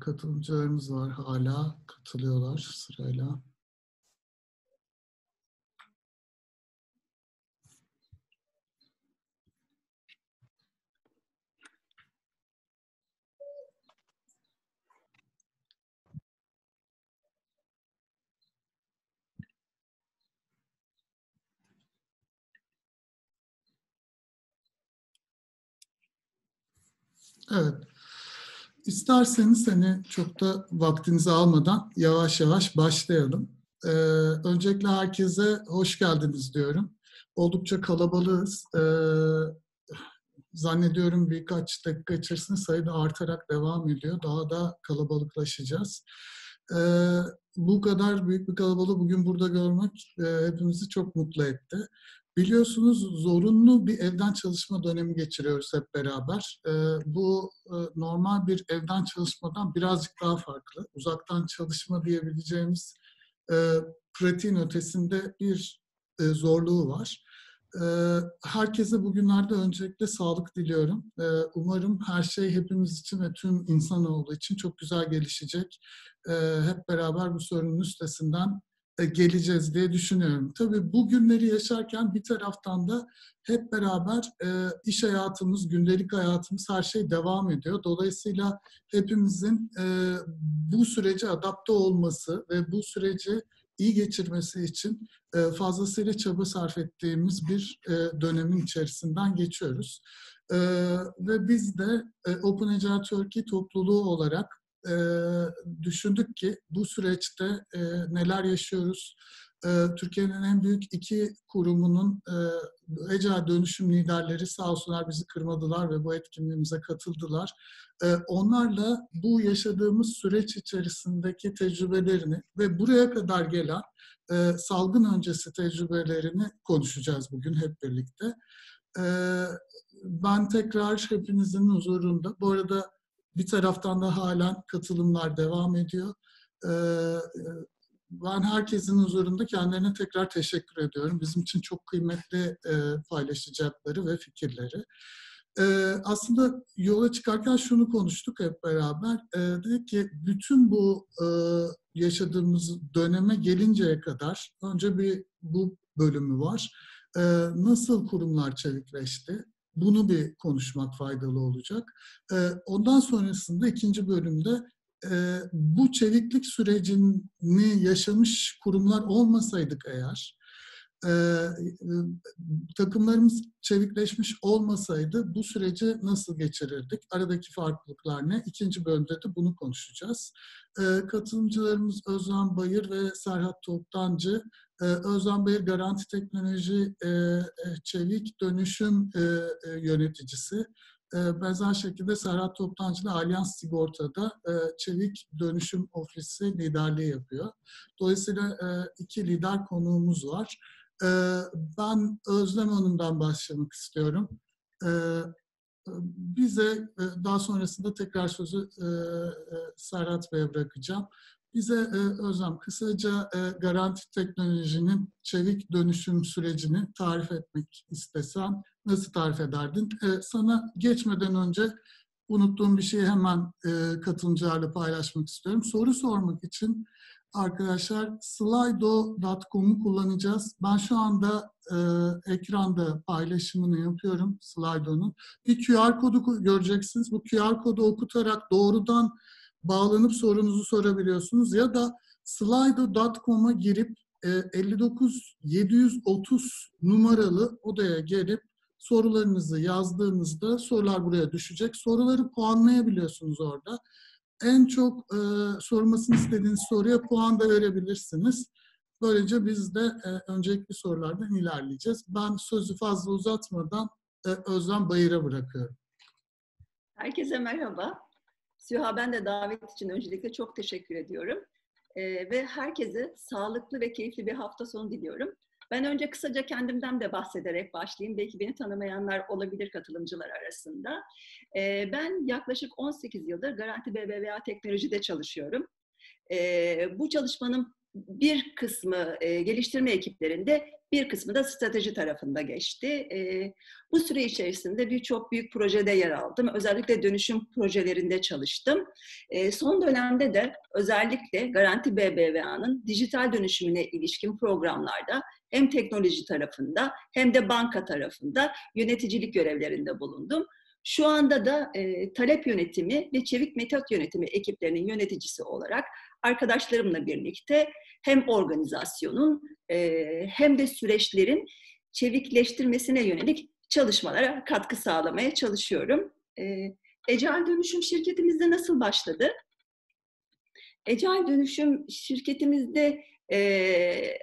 Katılımcılarımız var hala. Katılıyorlar sırayla. Evet. İsterseniz hani çok da vaktinizi almadan yavaş yavaş başlayalım. Ee, öncelikle herkese hoş geldiniz diyorum. Oldukça kalabalığız. Ee, zannediyorum birkaç dakika içerisinde sayı da artarak devam ediyor. Daha da kalabalıklaşacağız. Ee, bu kadar büyük bir kalabalığı bugün burada görmek e, hepimizi çok mutlu etti. Biliyorsunuz zorunlu bir evden çalışma dönemi geçiriyoruz hep beraber. E, bu e, normal bir evden çalışmadan birazcık daha farklı. Uzaktan çalışma diyebileceğimiz e, pratiğin ötesinde bir e, zorluğu var. Herkese bugünlerde öncelikle sağlık diliyorum. Umarım her şey hepimiz için ve tüm insanoğlu için çok güzel gelişecek. Hep beraber bu sorunun üstesinden geleceğiz diye düşünüyorum. Tabii bu günleri yaşarken bir taraftan da hep beraber e, iş hayatımız, gündelik hayatımız her şey devam ediyor. Dolayısıyla hepimizin e, bu sürece adapte olması ve bu süreci iyi geçirmesi için e, fazlasıyla çaba sarf ettiğimiz bir e, dönemin içerisinden geçiyoruz. E, ve biz de e, Open Agile Turkey topluluğu olarak e, düşündük ki bu süreçte e, neler yaşıyoruz? E, Türkiye'nin en büyük iki kurumunun e, Ecel dönüşüm liderleri sağ olsunlar bizi kırmadılar ve bu etkinliğimize katıldılar. E, onlarla bu yaşadığımız süreç içerisindeki tecrübelerini ve buraya kadar gelen e, salgın öncesi tecrübelerini konuşacağız bugün hep birlikte. E, ben tekrar hepinizin huzurunda, bu arada bir taraftan da halen katılımlar devam ediyor. Ee, ben herkesin huzurunda kendilerine tekrar teşekkür ediyorum. Bizim için çok kıymetli e, paylaşacakları ve fikirleri. Ee, aslında yola çıkarken şunu konuştuk hep beraber. Ee, dedik ki bütün bu e, yaşadığımız döneme gelinceye kadar önce bir bu bölümü var. Nasıl kurumlar çevikleşti? Bunu bir konuşmak faydalı olacak. Ee, ondan sonrasında ikinci bölümde e, bu çeviklik sürecini yaşamış kurumlar olmasaydık eğer, e, takımlarımız çevikleşmiş olmasaydı bu süreci nasıl geçirirdik? Aradaki farklılıklar ne? İkinci bölümde de bunu konuşacağız. E, katılımcılarımız Özlem Bayır ve Serhat Toptancı ee, Özlem Bey Garanti Teknoloji e, e, Çevik Dönüşüm e, yöneticisi. Benzer şekilde Serhat Toptancı da Alyans Sigorta'da Çevik Dönüşüm Ofisi liderliği yapıyor. Dolayısıyla iki lider konuğumuz var. Ben Özlem Hanım'dan başlamak istiyorum. Bize daha sonrasında tekrar sözü Serhat Bey'e bırakacağım. Bize e, Özlem kısaca e, garanti teknolojinin çevik dönüşüm sürecini tarif etmek istesen nasıl tarif ederdin? E, sana geçmeden önce unuttuğum bir şeyi hemen e, katılımcılarla paylaşmak istiyorum. Soru sormak için arkadaşlar slido.com'u kullanacağız. Ben şu anda e, ekranda paylaşımını yapıyorum Slido'nun. Bir QR kodu göreceksiniz. Bu QR kodu okutarak doğrudan bağlanıp sorunuzu sorabiliyorsunuz ya da slido.com'a girip 59 e, 730 numaralı odaya gelip sorularınızı yazdığınızda sorular buraya düşecek. Soruları puanlayabiliyorsunuz orada. En çok e, sormasını istediğiniz soruya puan da verebilirsiniz. Böylece biz de e, öncelikli sorulardan ilerleyeceğiz. Ben sözü fazla uzatmadan e, Özlem Bayır'a bırakıyorum. Herkese merhaba. Süha ben de davet için öncelikle çok teşekkür ediyorum. Ee, ve herkese sağlıklı ve keyifli bir hafta sonu diliyorum. Ben önce kısaca kendimden de bahsederek başlayayım. Belki beni tanımayanlar olabilir katılımcılar arasında. Ee, ben yaklaşık 18 yıldır Garanti BBVA Teknoloji'de çalışıyorum. Ee, bu çalışmanın bir kısmı e, geliştirme ekiplerinde, bir kısmı da strateji tarafında geçti. E, bu süre içerisinde birçok büyük projede yer aldım. Özellikle dönüşüm projelerinde çalıştım. E, son dönemde de özellikle Garanti BBVA'nın dijital dönüşümüne ilişkin programlarda hem teknoloji tarafında hem de banka tarafında yöneticilik görevlerinde bulundum. Şu anda da e, talep yönetimi ve çevik metot yönetimi ekiplerinin yöneticisi olarak arkadaşlarımla birlikte hem organizasyonun e, hem de süreçlerin çevikleştirmesine yönelik çalışmalara katkı sağlamaya çalışıyorum. E, Ecel Dönüşüm şirketimizde nasıl başladı? Ecel Dönüşüm şirketimizde e,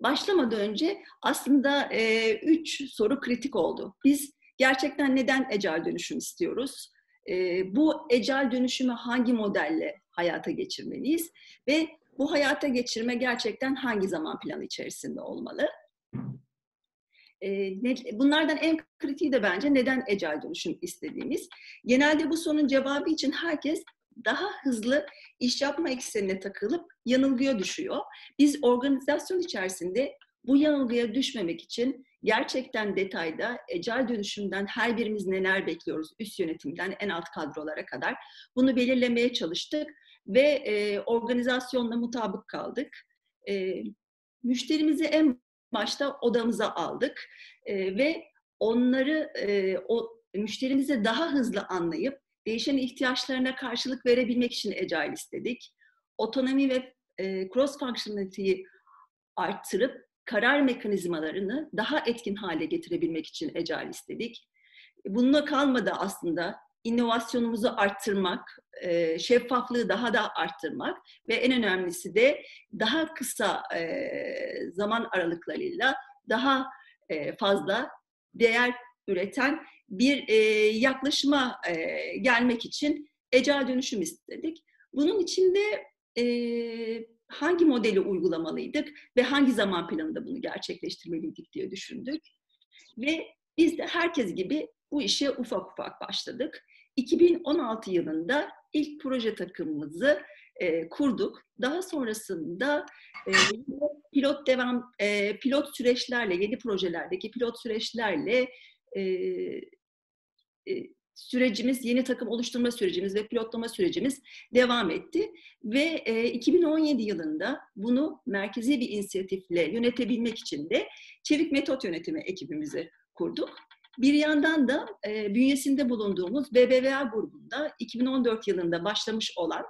başlamadan önce aslında e, üç soru kritik oldu. Biz gerçekten neden ecel dönüşüm istiyoruz? E, bu ecel dönüşümü hangi modelle hayata geçirmeliyiz? Ve bu hayata geçirme gerçekten hangi zaman planı içerisinde olmalı? E, ne, bunlardan en kritiği de bence neden ecel dönüşüm istediğimiz. Genelde bu sorunun cevabı için herkes daha hızlı iş yapma eksenine takılıp yanılgıya düşüyor. Biz organizasyon içerisinde bu yanılgıya düşmemek için gerçekten detayda ecel dönüşümden her birimiz neler bekliyoruz üst yönetimden en alt kadrolara kadar bunu belirlemeye çalıştık ve e, organizasyonla mutabık kaldık. E, müşterimizi en başta odamıza aldık e, ve onları e, o müşterimizi daha hızlı anlayıp değişen ihtiyaçlarına karşılık verebilmek için Agile istedik. Otonomi ve e, cross functionality'yi arttırıp karar mekanizmalarını daha etkin hale getirebilmek için Agile istedik. Bununla kalmadı aslında inovasyonumuzu arttırmak, e, şeffaflığı daha da arttırmak ve en önemlisi de daha kısa e, zaman aralıklarıyla daha e, fazla değer üreten bir e, yaklaşıma gelmek için ecel dönüşüm istedik. Bunun içinde e, hangi modeli uygulamalıydık ve hangi zaman planında bunu gerçekleştirmeliydik diye düşündük. Ve biz de herkes gibi bu işe ufak ufak başladık. 2016 yılında ilk proje takımımızı e, kurduk. Daha sonrasında e, pilot devam e, pilot süreçlerle, yeni projelerdeki pilot süreçlerle e, e, sürecimiz, yeni takım oluşturma sürecimiz ve pilotlama sürecimiz devam etti. Ve e, 2017 yılında bunu merkezi bir inisiyatifle yönetebilmek için de Çevik Metot Yönetimi ekibimizi kurduk. Bir yandan da e, bünyesinde bulunduğumuz BBVA grubunda 2014 yılında başlamış olan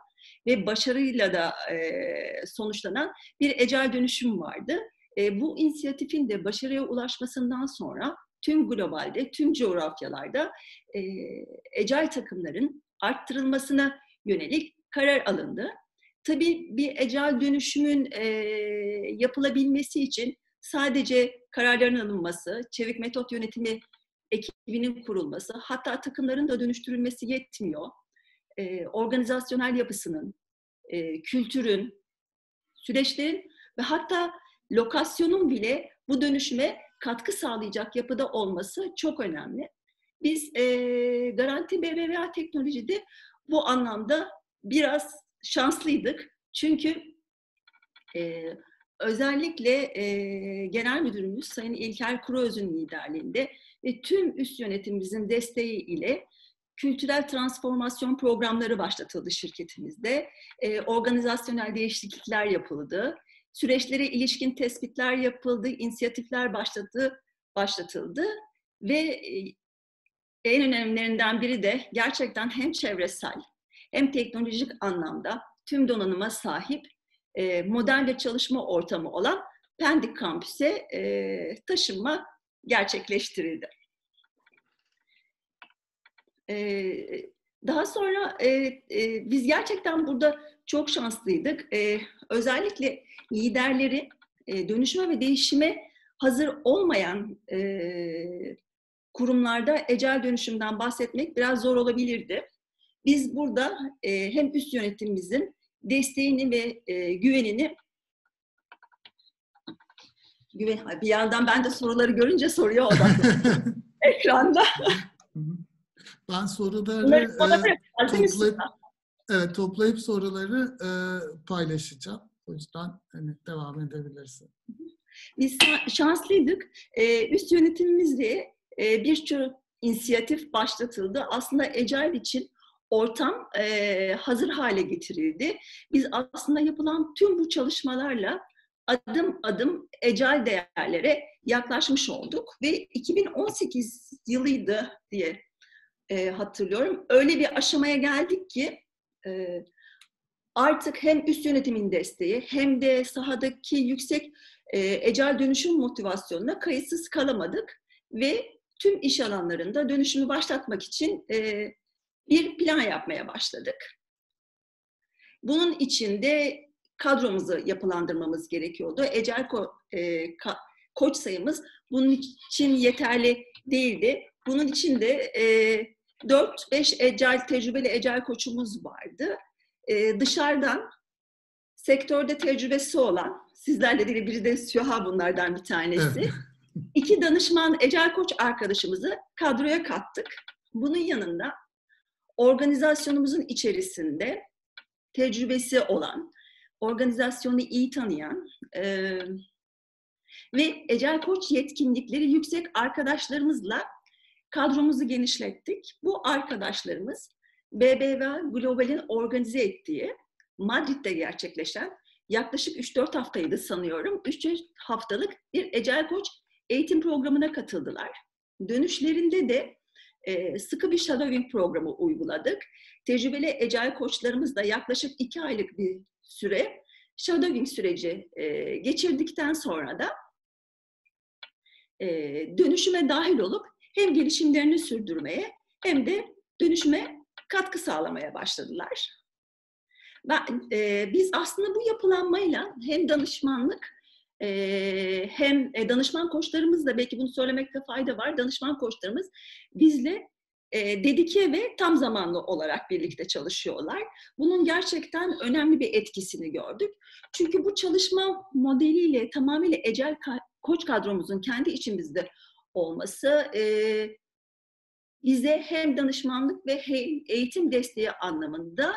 ve başarıyla da e, sonuçlanan bir ecel dönüşüm vardı. E, bu inisiyatifin de başarıya ulaşmasından sonra tüm globalde, tüm coğrafyalarda e, ecel takımların arttırılmasına yönelik karar alındı. Tabii bir ecel dönüşümün e, yapılabilmesi için sadece kararların alınması, çevik metot yönetimi ekibinin kurulması, hatta takımların da dönüştürülmesi yetmiyor. E, organizasyonel yapısının, e, kültürün, süreçlerin ve hatta lokasyonun bile bu dönüşüme katkı sağlayacak yapıda olması çok önemli. Biz e, Garanti BBVA Teknoloji'de bu anlamda biraz şanslıydık. Çünkü e, özellikle e, Genel Müdürümüz Sayın İlker Kuruöz'ün liderliğinde ve tüm üst yönetimimizin desteği ile kültürel transformasyon programları başlatıldı şirketimizde. E, organizasyonel değişiklikler yapıldı süreçlere ilişkin tespitler yapıldı, inisiyatifler başladı, başlatıldı ve e, en önemlilerinden biri de gerçekten hem çevresel hem teknolojik anlamda tüm donanıma sahip e, modern ve çalışma ortamı olan Pendik Kampüs'e e, taşınma gerçekleştirildi. Daha sonra biz gerçekten burada çok şanslıydık. Özellikle liderleri e, dönüşüme ve değişime hazır olmayan e, kurumlarda ecel dönüşümden bahsetmek biraz zor olabilirdi. Biz burada e, hem üst yönetimimizin desteğini ve e, güvenini güven, bir yandan ben de soruları görünce soruyor odaklanıyorum ekranda. Ben soruları e, toplayıp, evet, toplayıp soruları e, paylaşacağım. O yüzden hani devam edebilirsin. Biz şanslıydık. E, üst yönetimimizle e, birçok inisiyatif başlatıldı. Aslında Ecel için ortam e, hazır hale getirildi. Biz aslında yapılan tüm bu çalışmalarla adım adım ecel değerlere yaklaşmış olduk ve 2018 yılıydı diye e, hatırlıyorum. Öyle bir aşamaya geldik ki e, artık hem üst yönetimin desteği hem de sahadaki yüksek e, ecel dönüşüm motivasyonuna kayıtsız kalamadık ve tüm iş alanlarında dönüşümü başlatmak için e, bir plan yapmaya başladık. Bunun içinde kadromuzu yapılandırmamız gerekiyordu. Ecel ko- e, ka- koç sayımız bunun için yeterli değildi. Bunun için de e, 4-5 ecel, tecrübeli ecel koçumuz vardı. E, dışarıdan sektörde tecrübesi olan, sizlerle ilgili biri de Süha bunlardan bir tanesi. Evet. İki danışman ecel koç arkadaşımızı kadroya kattık. Bunun yanında organizasyonumuzun içerisinde tecrübesi olan, organizasyonu iyi tanıyan e, ve Ecel Koç yetkinlikleri yüksek arkadaşlarımızla kadromuzu genişlettik. Bu arkadaşlarımız BBV Global'in organize ettiği Madrid'de gerçekleşen yaklaşık 3-4 haftaydı sanıyorum. 3 haftalık bir Ecel Koç eğitim programına katıldılar. Dönüşlerinde de e, sıkı bir shadowing programı uyguladık. Tecrübeli Ecel koçlarımız da yaklaşık 2 aylık bir süre shadowing süreci e, geçirdikten sonra da e, dönüşüme dahil olup hem gelişimlerini sürdürmeye hem de dönüşüme katkı sağlamaya başladılar. Ben, e, biz aslında bu yapılanmayla hem danışmanlık e, hem danışman koçlarımız da belki bunu söylemekte fayda var. Danışman koçlarımız bizle e, dedike ve tam zamanlı olarak birlikte çalışıyorlar. Bunun gerçekten önemli bir etkisini gördük. Çünkü bu çalışma modeliyle tamamıyla ecel koç kadromuzun kendi içimizde olması e, bize hem danışmanlık ve hem eğitim desteği anlamında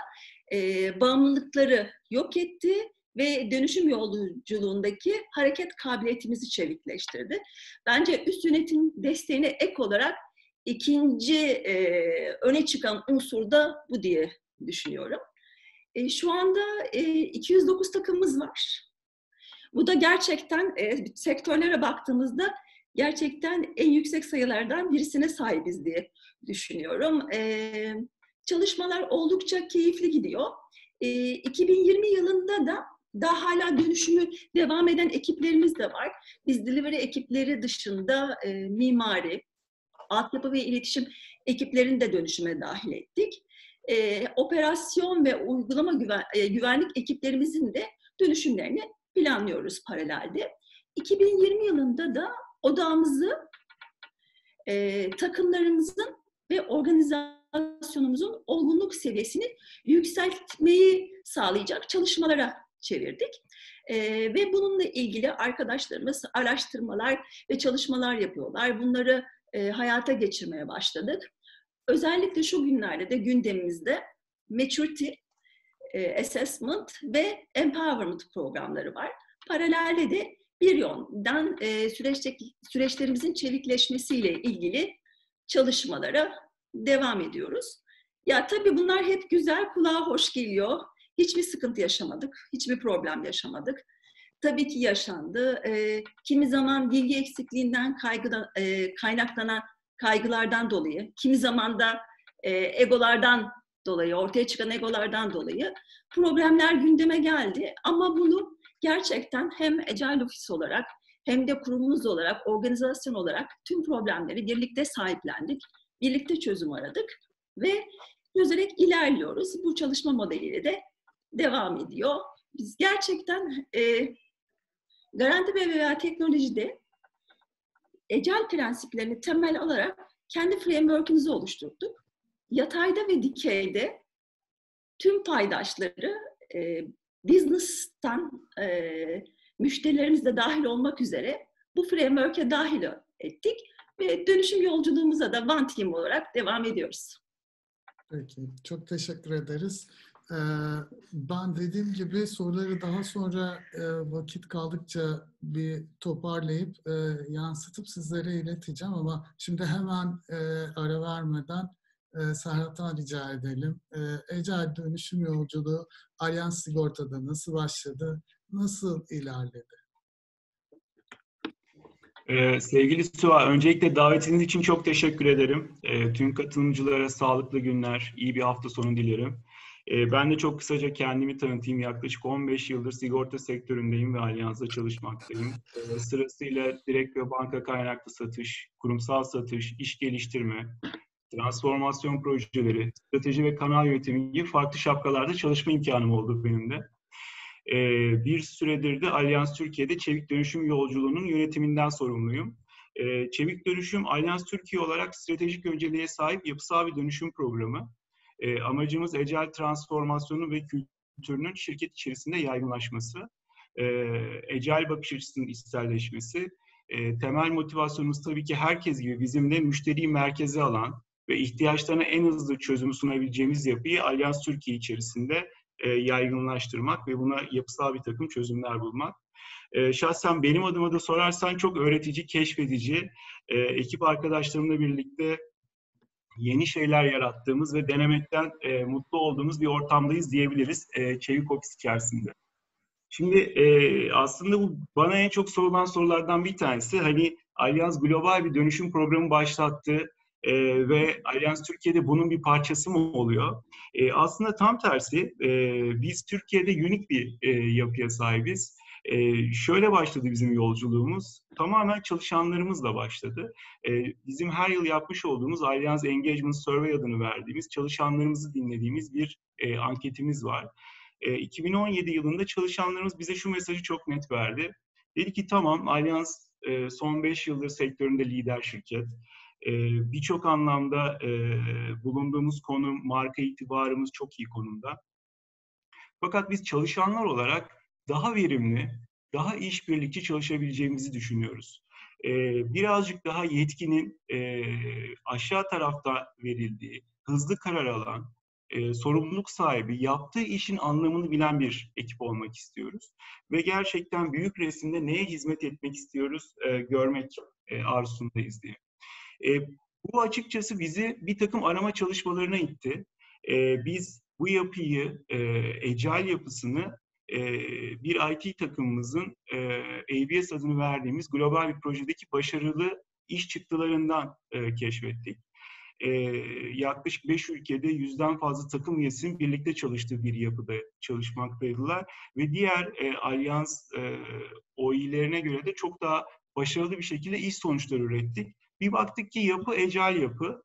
e, bağımlılıkları yok etti ve dönüşüm yolculuğundaki hareket kabiliyetimizi çevikleştirdi. Bence üst yönetim desteğine ek olarak ikinci e, öne çıkan unsur da bu diye düşünüyorum. E, şu anda e, 209 takımımız var. Bu da gerçekten e, sektörlere baktığımızda gerçekten en yüksek sayılardan birisine sahibiz diye düşünüyorum. E, çalışmalar oldukça keyifli gidiyor. E, 2020 yılında da daha hala dönüşümü devam eden ekiplerimiz de var. Biz delivery ekipleri dışında e, mimari, altyapı ve iletişim ekiplerini de dönüşüme dahil ettik. E, operasyon ve uygulama güven, e, güvenlik ekiplerimizin de dönüşümlerini planlıyoruz paralelde. 2020 yılında da odağımızı e, takımlarımızın ve organizasyonumuzun olgunluk seviyesini yükseltmeyi sağlayacak çalışmalara çevirdik. E, ve bununla ilgili arkadaşlarımız araştırmalar ve çalışmalar yapıyorlar. Bunları e, hayata geçirmeye başladık. Özellikle şu günlerde de gündemimizde maturity e, assessment ve empowerment programları var. Paralelde de bir yönden e, süreçteki, süreçlerimizin çevikleşmesiyle ilgili çalışmalara devam ediyoruz. Ya tabii bunlar hep güzel, kulağa hoş geliyor. Hiçbir sıkıntı yaşamadık, hiçbir problem yaşamadık. Tabii ki yaşandı. E, kimi zaman bilgi eksikliğinden kaygıdan, e, kaynaklanan kaygılardan dolayı, kimi zaman da e, egolardan dolayı, ortaya çıkan egolardan dolayı problemler gündeme geldi. Ama bunu gerçekten hem Agile Office olarak hem de kurumumuz olarak, organizasyon olarak tüm problemleri birlikte sahiplendik. Birlikte çözüm aradık ve çözerek ilerliyoruz. Bu çalışma modeliyle de devam ediyor. Biz gerçekten e, Garanti BBVA teknolojide ecel prensiplerini temel alarak kendi framework'ümüzü oluşturduk. Yatayda ve dikeyde tüm paydaşları e, business'tan e, müşterilerimiz de dahil olmak üzere bu framework'e dahil ettik ve dönüşüm yolculuğumuza da One Team olarak devam ediyoruz. Peki, çok teşekkür ederiz. Ee, ben dediğim gibi soruları daha sonra e, vakit kaldıkça bir toparlayıp e, yansıtıp sizlere ileteceğim ama şimdi hemen e, ara vermeden Serhat'tan rica edelim. Ecel dönüşüm yolculuğu Alyans Sigorta'da nasıl başladı, nasıl ilerledi? Ee, sevgili Suha, öncelikle davetiniz için çok teşekkür ederim. Ee, tüm katılımcılara sağlıklı günler, iyi bir hafta sonu dilerim. Ee, ben de çok kısaca kendimi tanıtayım. Yaklaşık 15 yıldır sigorta sektöründeyim ve Allianz'da çalışmaktayım. Ee, sırasıyla direkt ve banka kaynaklı satış, kurumsal satış, iş geliştirme, transformasyon projeleri, strateji ve kanal yönetimi gibi farklı şapkalarda çalışma imkanım oldu benim de. Ee, bir süredir de Alyans Türkiye'de çevik dönüşüm yolculuğunun yönetiminden sorumluyum. Çevik dönüşüm Alyans Türkiye olarak stratejik önceliğe sahip yapısal bir dönüşüm programı. Ee, amacımız ecel transformasyonu ve kültürünün şirket içerisinde yaygınlaşması, ecel bakış açısının içselleşmesi, temel motivasyonumuz tabii ki herkes gibi bizim de müşteriyi merkeze alan ve ihtiyaçlarına en hızlı çözümü sunabileceğimiz yapıyı Alyans Türkiye içerisinde e, yaygınlaştırmak ve buna yapısal bir takım çözümler bulmak. E, şahsen benim adıma da sorarsan çok öğretici, keşfedici, e, ekip arkadaşlarımla birlikte yeni şeyler yarattığımız ve denemekten e, mutlu olduğumuz bir ortamdayız diyebiliriz e, Çevik Ofis içerisinde. Şimdi e, aslında bu bana en çok sorulan sorulardan bir tanesi. Hani Alyans global bir dönüşüm programı başlattı e, ve Alyans Türkiye'de bunun bir parçası mı oluyor? E, aslında tam tersi. E, biz Türkiye'de unik bir e, yapıya sahibiz. E, şöyle başladı bizim yolculuğumuz. Tamamen çalışanlarımızla başladı. E, bizim her yıl yapmış olduğumuz Allianz Engagement Survey adını verdiğimiz, çalışanlarımızı dinlediğimiz bir e, anketimiz var. E, 2017 yılında çalışanlarımız bize şu mesajı çok net verdi. Dedi ki tamam Allianz e, son 5 yıldır sektöründe lider şirket. E, Birçok anlamda e, bulunduğumuz konum, marka itibarımız çok iyi konumda. Fakat biz çalışanlar olarak daha verimli, daha işbirlikçi çalışabileceğimizi düşünüyoruz. E, birazcık daha yetkinin e, aşağı tarafta verildiği, hızlı karar alan, e, sorumluluk sahibi, yaptığı işin anlamını bilen bir ekip olmak istiyoruz. Ve gerçekten büyük resimde neye hizmet etmek istiyoruz e, görmek e, arzusundayız diye. E, bu açıkçası bizi bir takım arama çalışmalarına itti. E, biz bu yapıyı, e, Agile yapısını bir IT takımımızın e, ABS adını verdiğimiz global bir projedeki başarılı iş çıktılarından keşfettik. Yaklaşık 5 ülkede yüzden fazla takım üyesinin birlikte çalıştığı bir yapıda çalışmaktaydılar ve diğer e, alyans Oİ'lerine göre de çok daha başarılı bir şekilde iş sonuçları ürettik. Bir baktık ki yapı ecel yapı.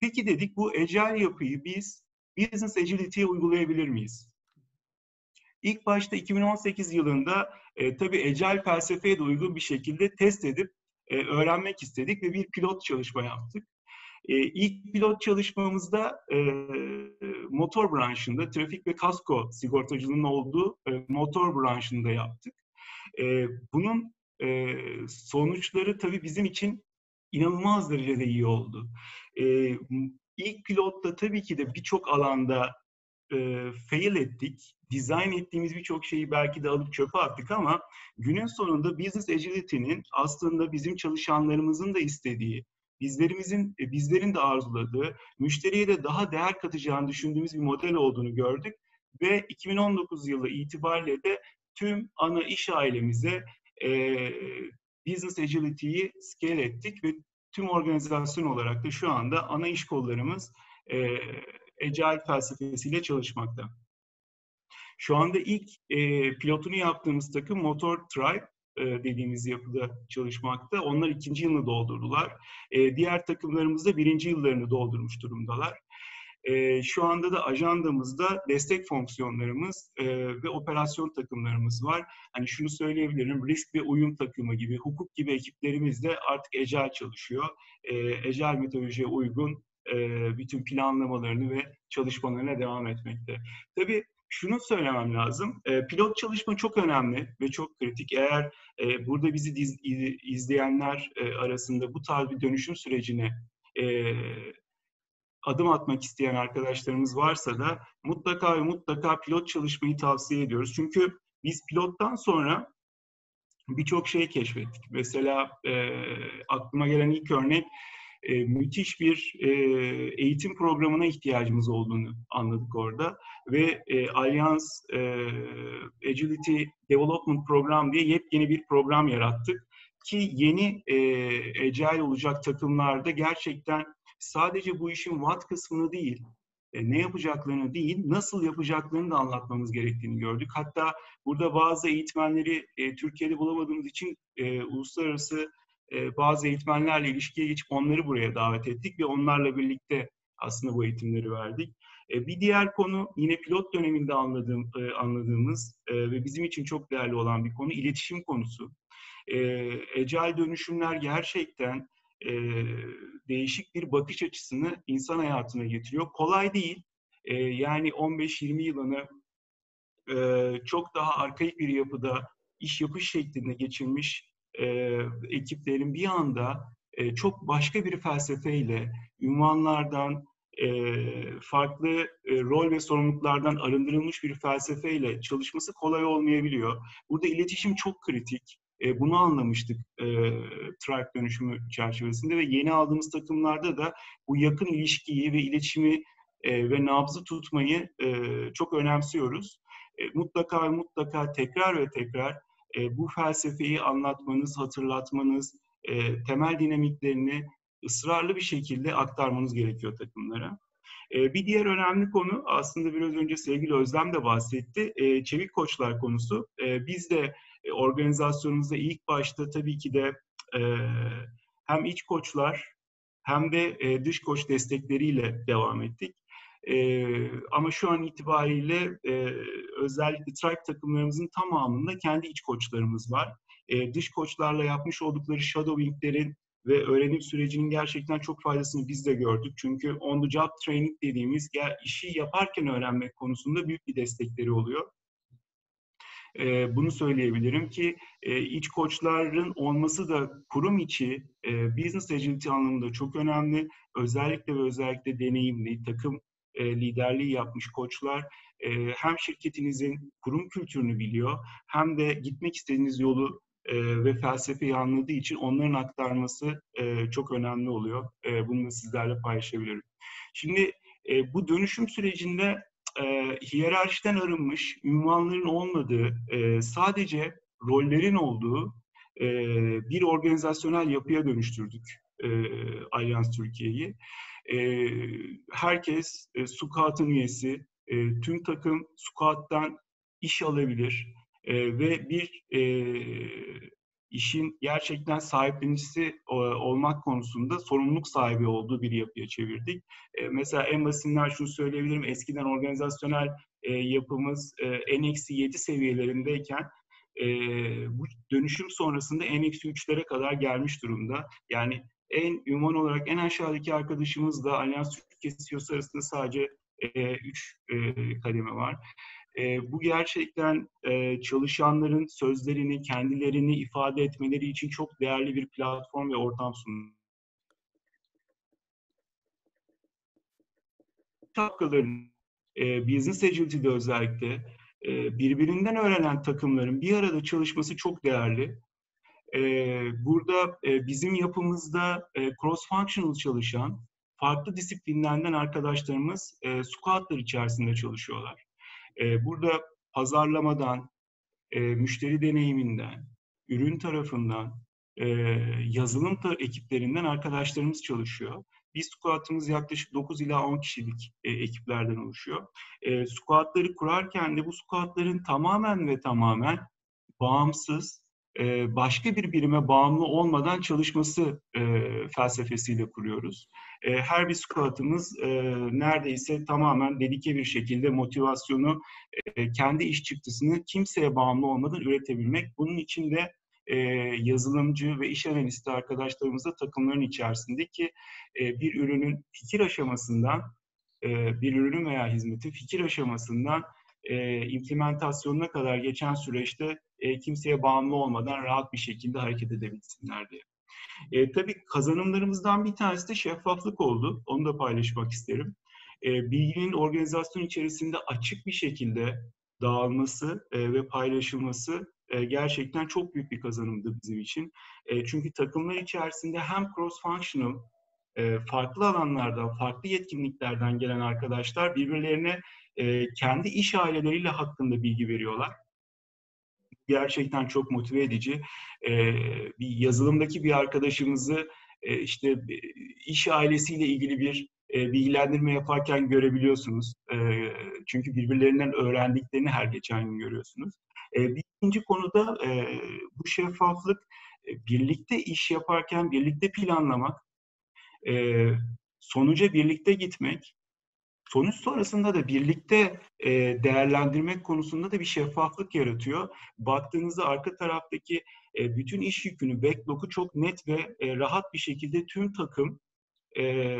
Peki dedik bu ecel yapıyı biz business agility'ye uygulayabilir miyiz? İlk başta 2018 yılında e, tabii ecel felsefeye de uygun bir şekilde test edip e, öğrenmek istedik ve bir pilot çalışma yaptık. E, ilk pilot çalışmamızda e, motor branşında, trafik ve kasko sigortacılığının olduğu e, motor branşında yaptık. E, bunun e, sonuçları tabii bizim için inanılmaz derecede iyi oldu. E, ilk pilotta tabii ki de birçok alanda e, fail ettik. Design ettiğimiz birçok şeyi belki de alıp çöpe attık ama günün sonunda business agility'nin aslında bizim çalışanlarımızın da istediği, bizlerimizin e, bizlerin de arzuladığı, müşteriye de daha değer katacağını düşündüğümüz bir model olduğunu gördük ve 2019 yılı itibariyle de tüm ana iş ailemize e, Business Agility'yi scale ettik ve tüm organizasyon olarak da şu anda ana iş kollarımız e, Agile felsefesiyle çalışmakta. Şu anda ilk e, pilotunu yaptığımız takım Motor Tribe e, dediğimiz yapıda çalışmakta. Onlar ikinci yılını doldurdular. E, diğer takımlarımız da birinci yıllarını doldurmuş durumdalar. E, şu anda da ajandamızda destek fonksiyonlarımız e, ve operasyon takımlarımız var. Hani şunu söyleyebilirim, risk ve uyum takımı gibi, hukuk gibi ekiplerimiz de artık Ecel çalışıyor. E, Ecel metodolojiye uygun e, bütün planlamalarını ve çalışmalarına devam etmekte. Tabii şunu söylemem lazım. E, pilot çalışma çok önemli ve çok kritik. Eğer e, burada bizi diz, izleyenler e, arasında bu tarz bir dönüşüm sürecine e, adım atmak isteyen arkadaşlarımız varsa da mutlaka ve mutlaka pilot çalışmayı tavsiye ediyoruz. Çünkü biz pilottan sonra birçok şey keşfettik. Mesela e, aklıma gelen ilk örnek e, müthiş bir e, eğitim programına ihtiyacımız olduğunu anladık orada ve e, Allianz e, Agility Development Program diye yepyeni bir program yarattık ki yeni e, olacak takımlarda gerçekten sadece bu işin what kısmını değil, e, ne yapacaklarını değil, nasıl yapacaklarını da anlatmamız gerektiğini gördük. Hatta burada bazı eğitmenleri e, Türkiye'de bulamadığımız için e, uluslararası bazı eğitmenlerle ilişkiye geçip onları buraya davet ettik ve onlarla birlikte aslında bu eğitimleri verdik. Bir diğer konu yine pilot döneminde anladığım, anladığımız ve bizim için çok değerli olan bir konu iletişim konusu. E, Ecel dönüşümler gerçekten e, değişik bir bakış açısını insan hayatına getiriyor. Kolay değil. Yani 15-20 yılını çok daha arkaik bir yapıda iş yapış şeklinde geçirmiş e, ekiplerin bir anda e, çok başka bir felsefeyle ünvanlardan, e, farklı e, rol ve sorumluluklardan arındırılmış bir felsefeyle çalışması kolay olmayabiliyor. Burada iletişim çok kritik. E, bunu anlamıştık e, Tribe dönüşümü çerçevesinde ve yeni aldığımız takımlarda da bu yakın ilişkiyi ve iletişimi e, ve nabzı tutmayı e, çok önemsiyoruz. E, mutlaka mutlaka tekrar ve tekrar e, bu felsefeyi anlatmanız, hatırlatmanız, e, temel dinamiklerini ısrarlı bir şekilde aktarmanız gerekiyor takımlara. E, bir diğer önemli konu aslında biraz önce sevgili Özlem de bahsetti. E, çevik koçlar konusu. E, biz de e, organizasyonumuzda ilk başta tabii ki de e, hem iç koçlar hem de e, dış koç destekleriyle devam ettik. E, ama şu an itibariyle e, özellikle Tribe takımlarımızın tamamında kendi iç koçlarımız var. E, dış koçlarla yapmış oldukları shadowinglerin ve öğrenim sürecinin gerçekten çok faydasını biz de gördük. Çünkü on the job training dediğimiz işi yaparken öğrenmek konusunda büyük bir destekleri oluyor. E, bunu söyleyebilirim ki e, iç koçların olması da kurum içi e, business agility anlamında çok önemli. Özellikle ve özellikle deneyimli takım e, liderliği yapmış koçlar e, hem şirketinizin kurum kültürünü biliyor hem de gitmek istediğiniz yolu e, ve felsefeyi anladığı için onların aktarması çok önemli oluyor. Bunu da sizlerle paylaşabilirim. Şimdi bu dönüşüm sürecinde hiyerarşiden arınmış, ünvanların olmadığı, sadece rollerin olduğu bir organizasyonel yapıya dönüştürdük e, Alyans Türkiye'yi. E, herkes e, SUKAT'ın üyesi, e, tüm takım SUKAT'tan iş alabilir e, ve bir e, işin gerçekten sahiplenicisi olmak konusunda sorumluluk sahibi olduğu bir yapıya çevirdik. E, mesela en basitinden şunu söyleyebilirim. Eskiden organizasyonel e, yapımız e, N-7 seviyelerindeyken e, bu dönüşüm sonrasında N-3'lere kadar gelmiş durumda. Yani en ünvan olarak en aşağıdaki arkadaşımız da Alyans Türkiye CEO'su arasında sadece 3 e, e, kademe var. E, bu gerçekten e, çalışanların sözlerini, kendilerini ifade etmeleri için çok değerli bir platform ve ortam sunuyor. Şapkaların e, Business Agility'de özellikle e, birbirinden öğrenen takımların bir arada çalışması çok değerli. E, burada e, bizim yapımızda e, cross-functional çalışan farklı disiplinlerden arkadaşlarımız e, squadlar içerisinde çalışıyorlar. E, burada pazarlamadan, e, müşteri deneyiminden, ürün tarafından, e, yazılım tar- ekiplerinden arkadaşlarımız çalışıyor. Biz squat'ımız yaklaşık 9 ila 10 kişilik e, ekiplerden oluşuyor. E, squat'ları kurarken de bu squat'ların tamamen ve tamamen bağımsız, e, başka bir birime bağımlı olmadan çalışması e, felsefesiyle kuruyoruz. E, her bir squat'ımız neredeyse tamamen dedike bir şekilde motivasyonu, kendi iş çıktısını kimseye bağımlı olmadan üretebilmek. Bunun için de yazılımcı ve iş analisti arkadaşlarımızla takımların içerisinde ki bir ürünün fikir aşamasından, bir ürünün veya hizmetin fikir aşamasından implementasyonuna kadar geçen süreçte kimseye bağımlı olmadan rahat bir şekilde hareket edebilsinler diye. E, tabii kazanımlarımızdan bir tanesi de şeffaflık oldu. Onu da paylaşmak isterim. E, bilginin organizasyon içerisinde açık bir şekilde dağılması e, ve paylaşılması e, gerçekten çok büyük bir kazanımdı bizim için. E, çünkü takımlar içerisinde hem cross-functional, e, farklı alanlardan, farklı yetkinliklerden gelen arkadaşlar birbirlerine kendi iş aileleriyle hakkında bilgi veriyorlar. Gerçekten çok motive edici. Bir yazılımdaki bir arkadaşımızı işte iş ailesiyle ilgili bir bilgilendirme yaparken görebiliyorsunuz. Çünkü birbirlerinden öğrendiklerini her geçen gün görüyorsunuz. Bir ikinci konuda bu şeffaflık, birlikte iş yaparken birlikte planlamak, e, sonuca birlikte gitmek, sonuç sonrasında da birlikte e, değerlendirmek konusunda da bir şeffaflık yaratıyor. Baktığınızda arka taraftaki e, bütün iş yükünü, backlog'u çok net ve e, rahat bir şekilde tüm takım e,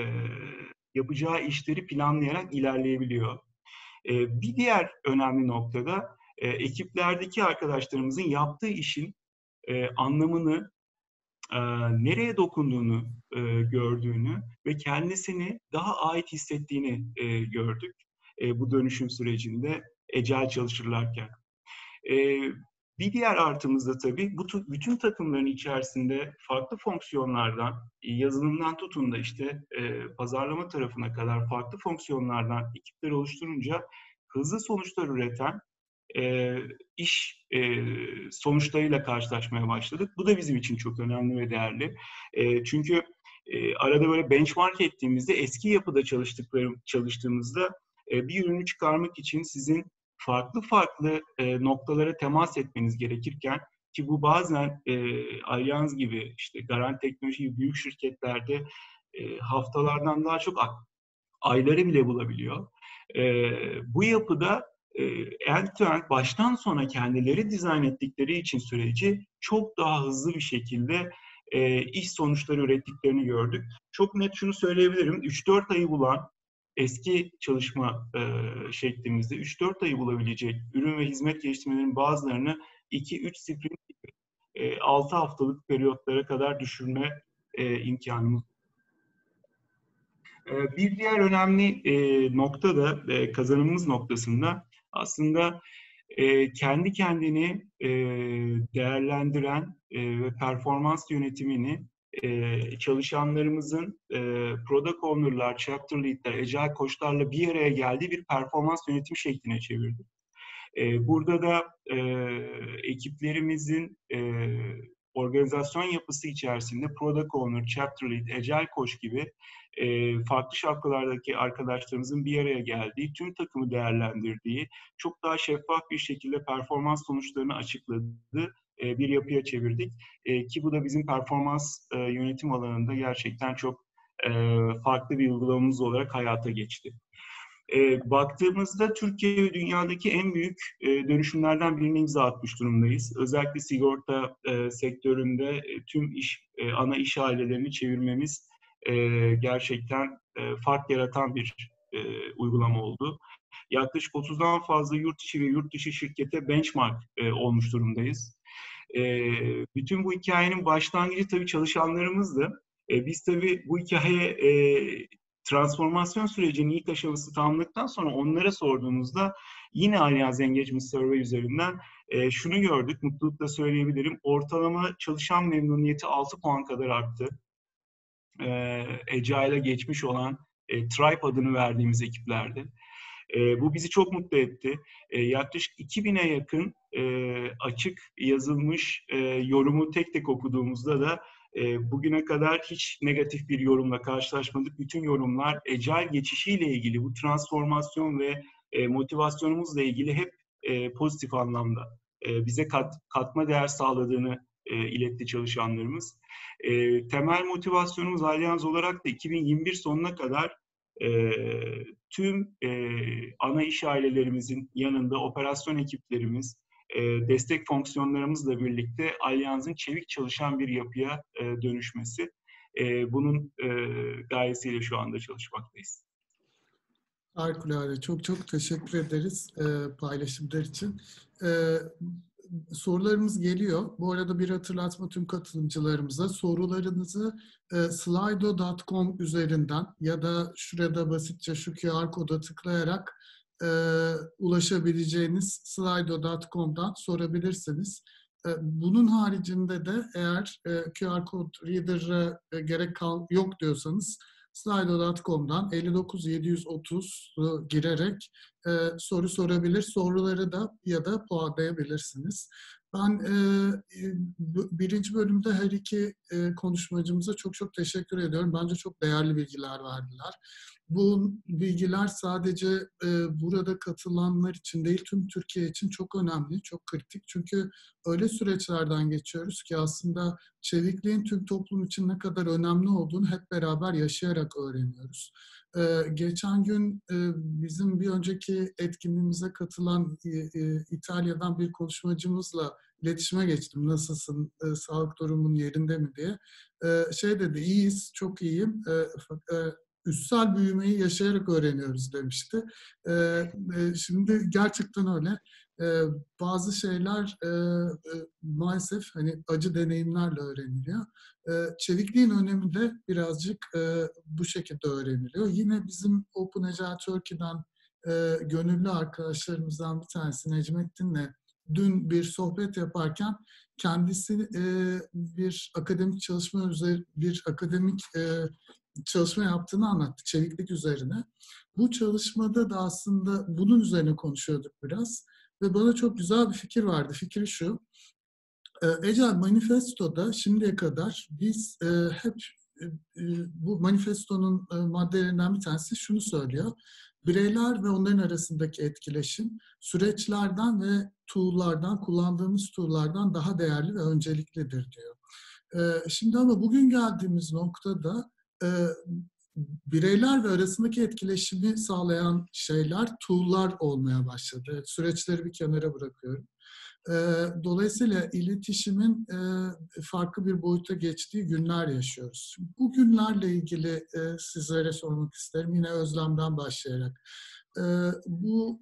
yapacağı işleri planlayarak ilerleyebiliyor. E, bir diğer önemli noktada e, ekiplerdeki arkadaşlarımızın yaptığı işin e, anlamını, e, nereye dokunduğunu e, gördüğünü ve kendisini daha ait hissettiğini e, gördük e, bu dönüşüm sürecinde ecel çalışırlarken. E, bir diğer artımız da tabii bu bütün takımların içerisinde farklı fonksiyonlardan, yazılımdan tutun da işte e, pazarlama tarafına kadar farklı fonksiyonlardan ekipler oluşturunca hızlı sonuçlar üreten e, iş e, sonuçlarıyla karşılaşmaya başladık. Bu da bizim için çok önemli ve değerli. E, çünkü e, arada böyle benchmark ettiğimizde eski yapıda çalıştıklarım çalıştığımızda e, bir ürünü çıkarmak için sizin farklı farklı e, noktalara temas etmeniz gerekirken ki bu bazen e, Allianz gibi işte Garanti Teknoloji gibi büyük şirketlerde e, haftalardan daha çok ayları bile bulabiliyor. E, bu yapıda end-to-end baştan sona kendileri dizayn ettikleri için süreci çok daha hızlı bir şekilde e, iş sonuçları ürettiklerini gördük. Çok net şunu söyleyebilirim. 3-4 ayı bulan eski çalışma e, şeklimizde 3-4 ayı bulabilecek ürün ve hizmet geliştirmelerinin bazılarını 2-3 sprint gibi e, 6 haftalık periyotlara kadar düşürme e, imkanımız bir diğer önemli nokta da kazanımımız noktasında aslında kendi kendini değerlendiren ve performans yönetimini çalışanlarımızın product owner'lar, chapter lead'ler, agile koçlarla bir araya geldiği bir performans yönetim şekline çevirdi. burada da ekiplerimizin organizasyon yapısı içerisinde product owner, chapter lead, agile koç gibi e, farklı şapkalardaki arkadaşlarımızın bir araya geldiği, tüm takımı değerlendirdiği, çok daha şeffaf bir şekilde performans sonuçlarını açıkladığı e, bir yapıya çevirdik. E, ki bu da bizim performans e, yönetim alanında gerçekten çok e, farklı bir uygulamamız olarak hayata geçti. E, baktığımızda Türkiye ve dünyadaki en büyük e, dönüşümlerden birini imza atmış durumdayız. Özellikle sigorta e, sektöründe e, tüm iş e, ana iş ailelerini çevirmemiz e, gerçekten e, fark yaratan bir e, uygulama oldu. Yaklaşık 30'dan fazla yurt içi ve yurt dışı şirkete benchmark e, olmuş durumdayız. E, bütün bu hikayenin başlangıcı tabii çalışanlarımızdı. E, biz tabii bu hikaye e, transformasyon sürecinin ilk aşaması tamamladıktan sonra onlara sorduğumuzda yine Allianz Engagement Survey üzerinden e, şunu gördük, mutlulukla söyleyebilirim. Ortalama çalışan memnuniyeti 6 puan kadar arttı. E, Agile'a geçmiş olan e, Tribe adını verdiğimiz ekiplerde. E, bu bizi çok mutlu etti. E, yaklaşık 2000'e yakın e, açık yazılmış e, yorumu tek tek okuduğumuzda da e, bugüne kadar hiç negatif bir yorumla karşılaşmadık. Bütün yorumlar Agile geçişiyle ilgili, bu transformasyon ve e, motivasyonumuzla ilgili hep e, pozitif anlamda e, bize kat, katma değer sağladığını e, iletti çalışanlarımız. Temel motivasyonumuz Allianz olarak da 2021 sonuna kadar tüm ana iş ailelerimizin yanında operasyon ekiplerimiz, e, destek fonksiyonlarımızla birlikte Allianz'ın çevik çalışan bir yapıya e, dönüşmesi. E, bunun gayesiyle şu anda çalışmaktayız. Harikulade. Çok çok teşekkür ederiz paylaşımlar için. Sorularımız geliyor. Bu arada bir hatırlatma tüm katılımcılarımıza. Sorularınızı e, slido.com üzerinden ya da şurada basitçe şu QR koda tıklayarak e, ulaşabileceğiniz slido.com'dan sorabilirsiniz. E, bunun haricinde de eğer e, QR kod reader'a e, gerek kal yok diyorsanız slido.com'dan 59730 girerek e, soru sorabilir. Soruları da ya da puanlayabilirsiniz. Ben e, birinci bölümde her iki e, konuşmacımıza çok çok teşekkür ediyorum. Bence çok değerli bilgiler verdiler. Bu bilgiler sadece e, burada katılanlar için değil, tüm Türkiye için çok önemli, çok kritik. Çünkü öyle süreçlerden geçiyoruz ki aslında çevikliğin tüm toplum için ne kadar önemli olduğunu hep beraber yaşayarak öğreniyoruz. Ee, geçen gün e, bizim bir önceki etkinliğimize katılan e, e, İtalya'dan bir konuşmacımızla iletişime geçtim. Nasılsın, e, sağlık durumun yerinde mi diye. E, şey dedi, iyiyiz, çok iyiyim. E, e, üstsel büyümeyi yaşayarak öğreniyoruz demişti. E, e, şimdi gerçekten öyle. E, bazı şeyler e, e, maalesef hani acı deneyimlerle öğreniliyor. E, çevikliğin önemi de birazcık e, bu şekilde öğreniliyor. Yine bizim Open Agile Turkey'den e, gönüllü arkadaşlarımızdan bir tanesi Necmettin'le dün bir sohbet yaparken kendisi e, bir akademik çalışma üzeri bir akademik e, çalışma yaptığını anlattı çeviklik üzerine. Bu çalışmada da aslında bunun üzerine konuşuyorduk biraz ve bana çok güzel bir fikir vardı. Fikir şu, Agile Manifesto'da şimdiye kadar biz e, hep e, bu manifestonun e, maddelerinden bir tanesi şunu söylüyor. Bireyler ve onların arasındaki etkileşim süreçlerden ve tool'lardan, kullandığımız tool'lardan daha değerli ve önceliklidir diyor. E, şimdi ama bugün geldiğimiz noktada e, bireyler ve arasındaki etkileşimi sağlayan şeyler tool'lar olmaya başladı. Süreçleri bir kenara bırakıyorum. Dolayısıyla iletişimin farklı bir boyuta geçtiği günler yaşıyoruz. Bu günlerle ilgili sizlere sormak isterim. Yine Özlem'den başlayarak. Bu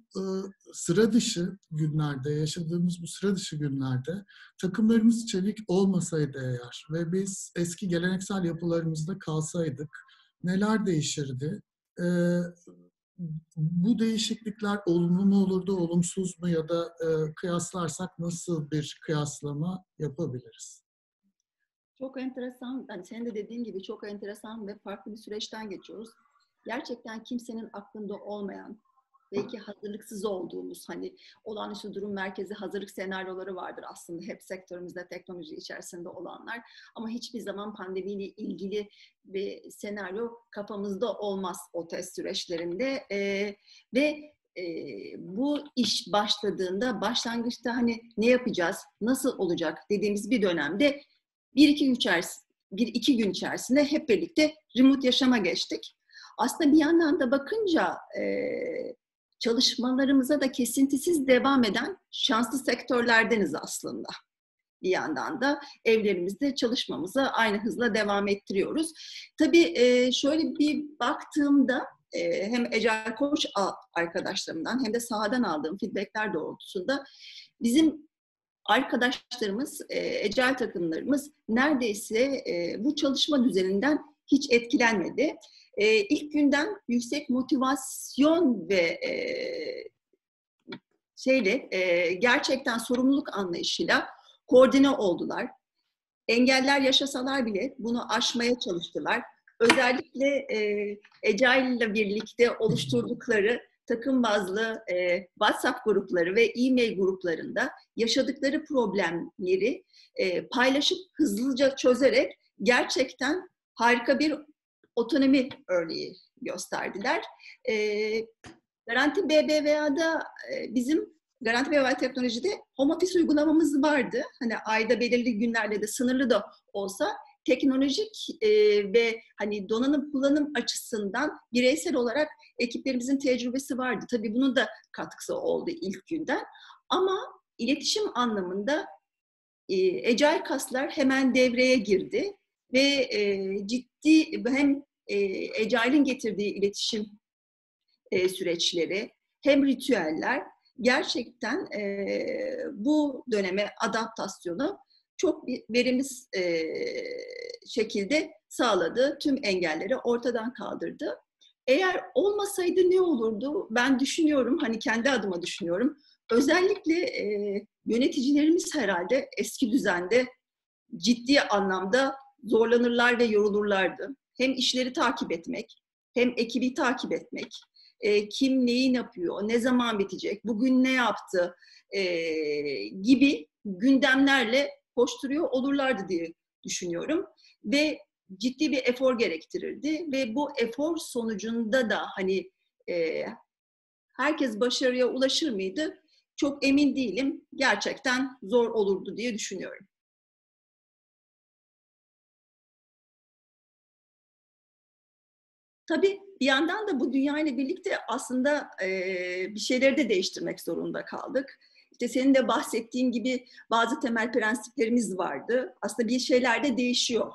sıra dışı günlerde, yaşadığımız bu sıra dışı günlerde takımlarımız çevik olmasaydı eğer ve biz eski geleneksel yapılarımızda kalsaydık neler değişirdi? bu değişiklikler olumlu mu olurdu, olumsuz mu ya da e, kıyaslarsak nasıl bir kıyaslama yapabiliriz? Çok enteresan, yani senin de dediğin gibi çok enteresan ve farklı bir süreçten geçiyoruz. Gerçekten kimsenin aklında olmayan, belki hazırlıksız olduğumuz hani olağanüstü durum merkezi hazırlık senaryoları vardır aslında hep sektörümüzde teknoloji içerisinde olanlar. Ama hiçbir zaman pandemiyle ilgili bir senaryo kafamızda olmaz o test süreçlerinde. Ee, ve e, bu iş başladığında başlangıçta hani ne yapacağız, nasıl olacak? dediğimiz bir dönemde bir iki gün içerisinde, bir iki gün içerisinde hep birlikte remote yaşama geçtik. Aslında bir yandan da bakınca e, çalışmalarımıza da kesintisiz devam eden şanslı sektörlerdeniz aslında. Bir yandan da evlerimizde çalışmamızı aynı hızla devam ettiriyoruz. Tabii e, şöyle bir baktığımda e, hem Ecel Koç arkadaşlarımdan hem de sahadan aldığım feedbackler doğrultusunda bizim arkadaşlarımız, e, Ecel takımlarımız neredeyse bu çalışma düzeninden hiç etkilenmedi e, ilk günden yüksek motivasyon ve e, şeyle e, gerçekten sorumluluk anlayışıyla koordine oldular. Engeller yaşasalar bile bunu aşmaya çalıştılar. Özellikle e, Ecai ile birlikte oluşturdukları takım bazlı e, WhatsApp grupları ve e-mail gruplarında yaşadıkları problemleri e, paylaşıp hızlıca çözerek gerçekten harika bir otonomi örneği gösterdiler. E, Garanti BBVA'da bizim Garanti BBVA teknolojide home office uygulamamız vardı. Hani ayda belirli günlerde de sınırlı da olsa teknolojik e, ve hani donanım kullanım açısından bireysel olarak ekiplerimizin tecrübesi vardı. Tabii bunun da katkısı oldu ilk günden. Ama iletişim anlamında e, kaslar hemen devreye girdi ve e, ciddi hem e, Agile'in getirdiği iletişim e, süreçleri hem ritüeller gerçekten e, bu döneme adaptasyonu çok verimli e, şekilde sağladı. Tüm engelleri ortadan kaldırdı. Eğer olmasaydı ne olurdu? Ben düşünüyorum, hani kendi adıma düşünüyorum. Özellikle yöneticilerimiz herhalde eski düzende ciddi anlamda zorlanırlar ve yorulurlardı. Hem işleri takip etmek, hem ekibi takip etmek, e, kim neyi yapıyor, ne zaman bitecek, bugün ne yaptı e, gibi gündemlerle koşturuyor olurlardı diye düşünüyorum. Ve ciddi bir efor gerektirirdi ve bu efor sonucunda da hani e, herkes başarıya ulaşır mıydı? Çok emin değilim. Gerçekten zor olurdu diye düşünüyorum. Tabii bir yandan da bu dünya ile birlikte aslında e, bir şeyleri de değiştirmek zorunda kaldık. İşte senin de bahsettiğin gibi bazı temel prensiplerimiz vardı. Aslında bir şeyler de değişiyor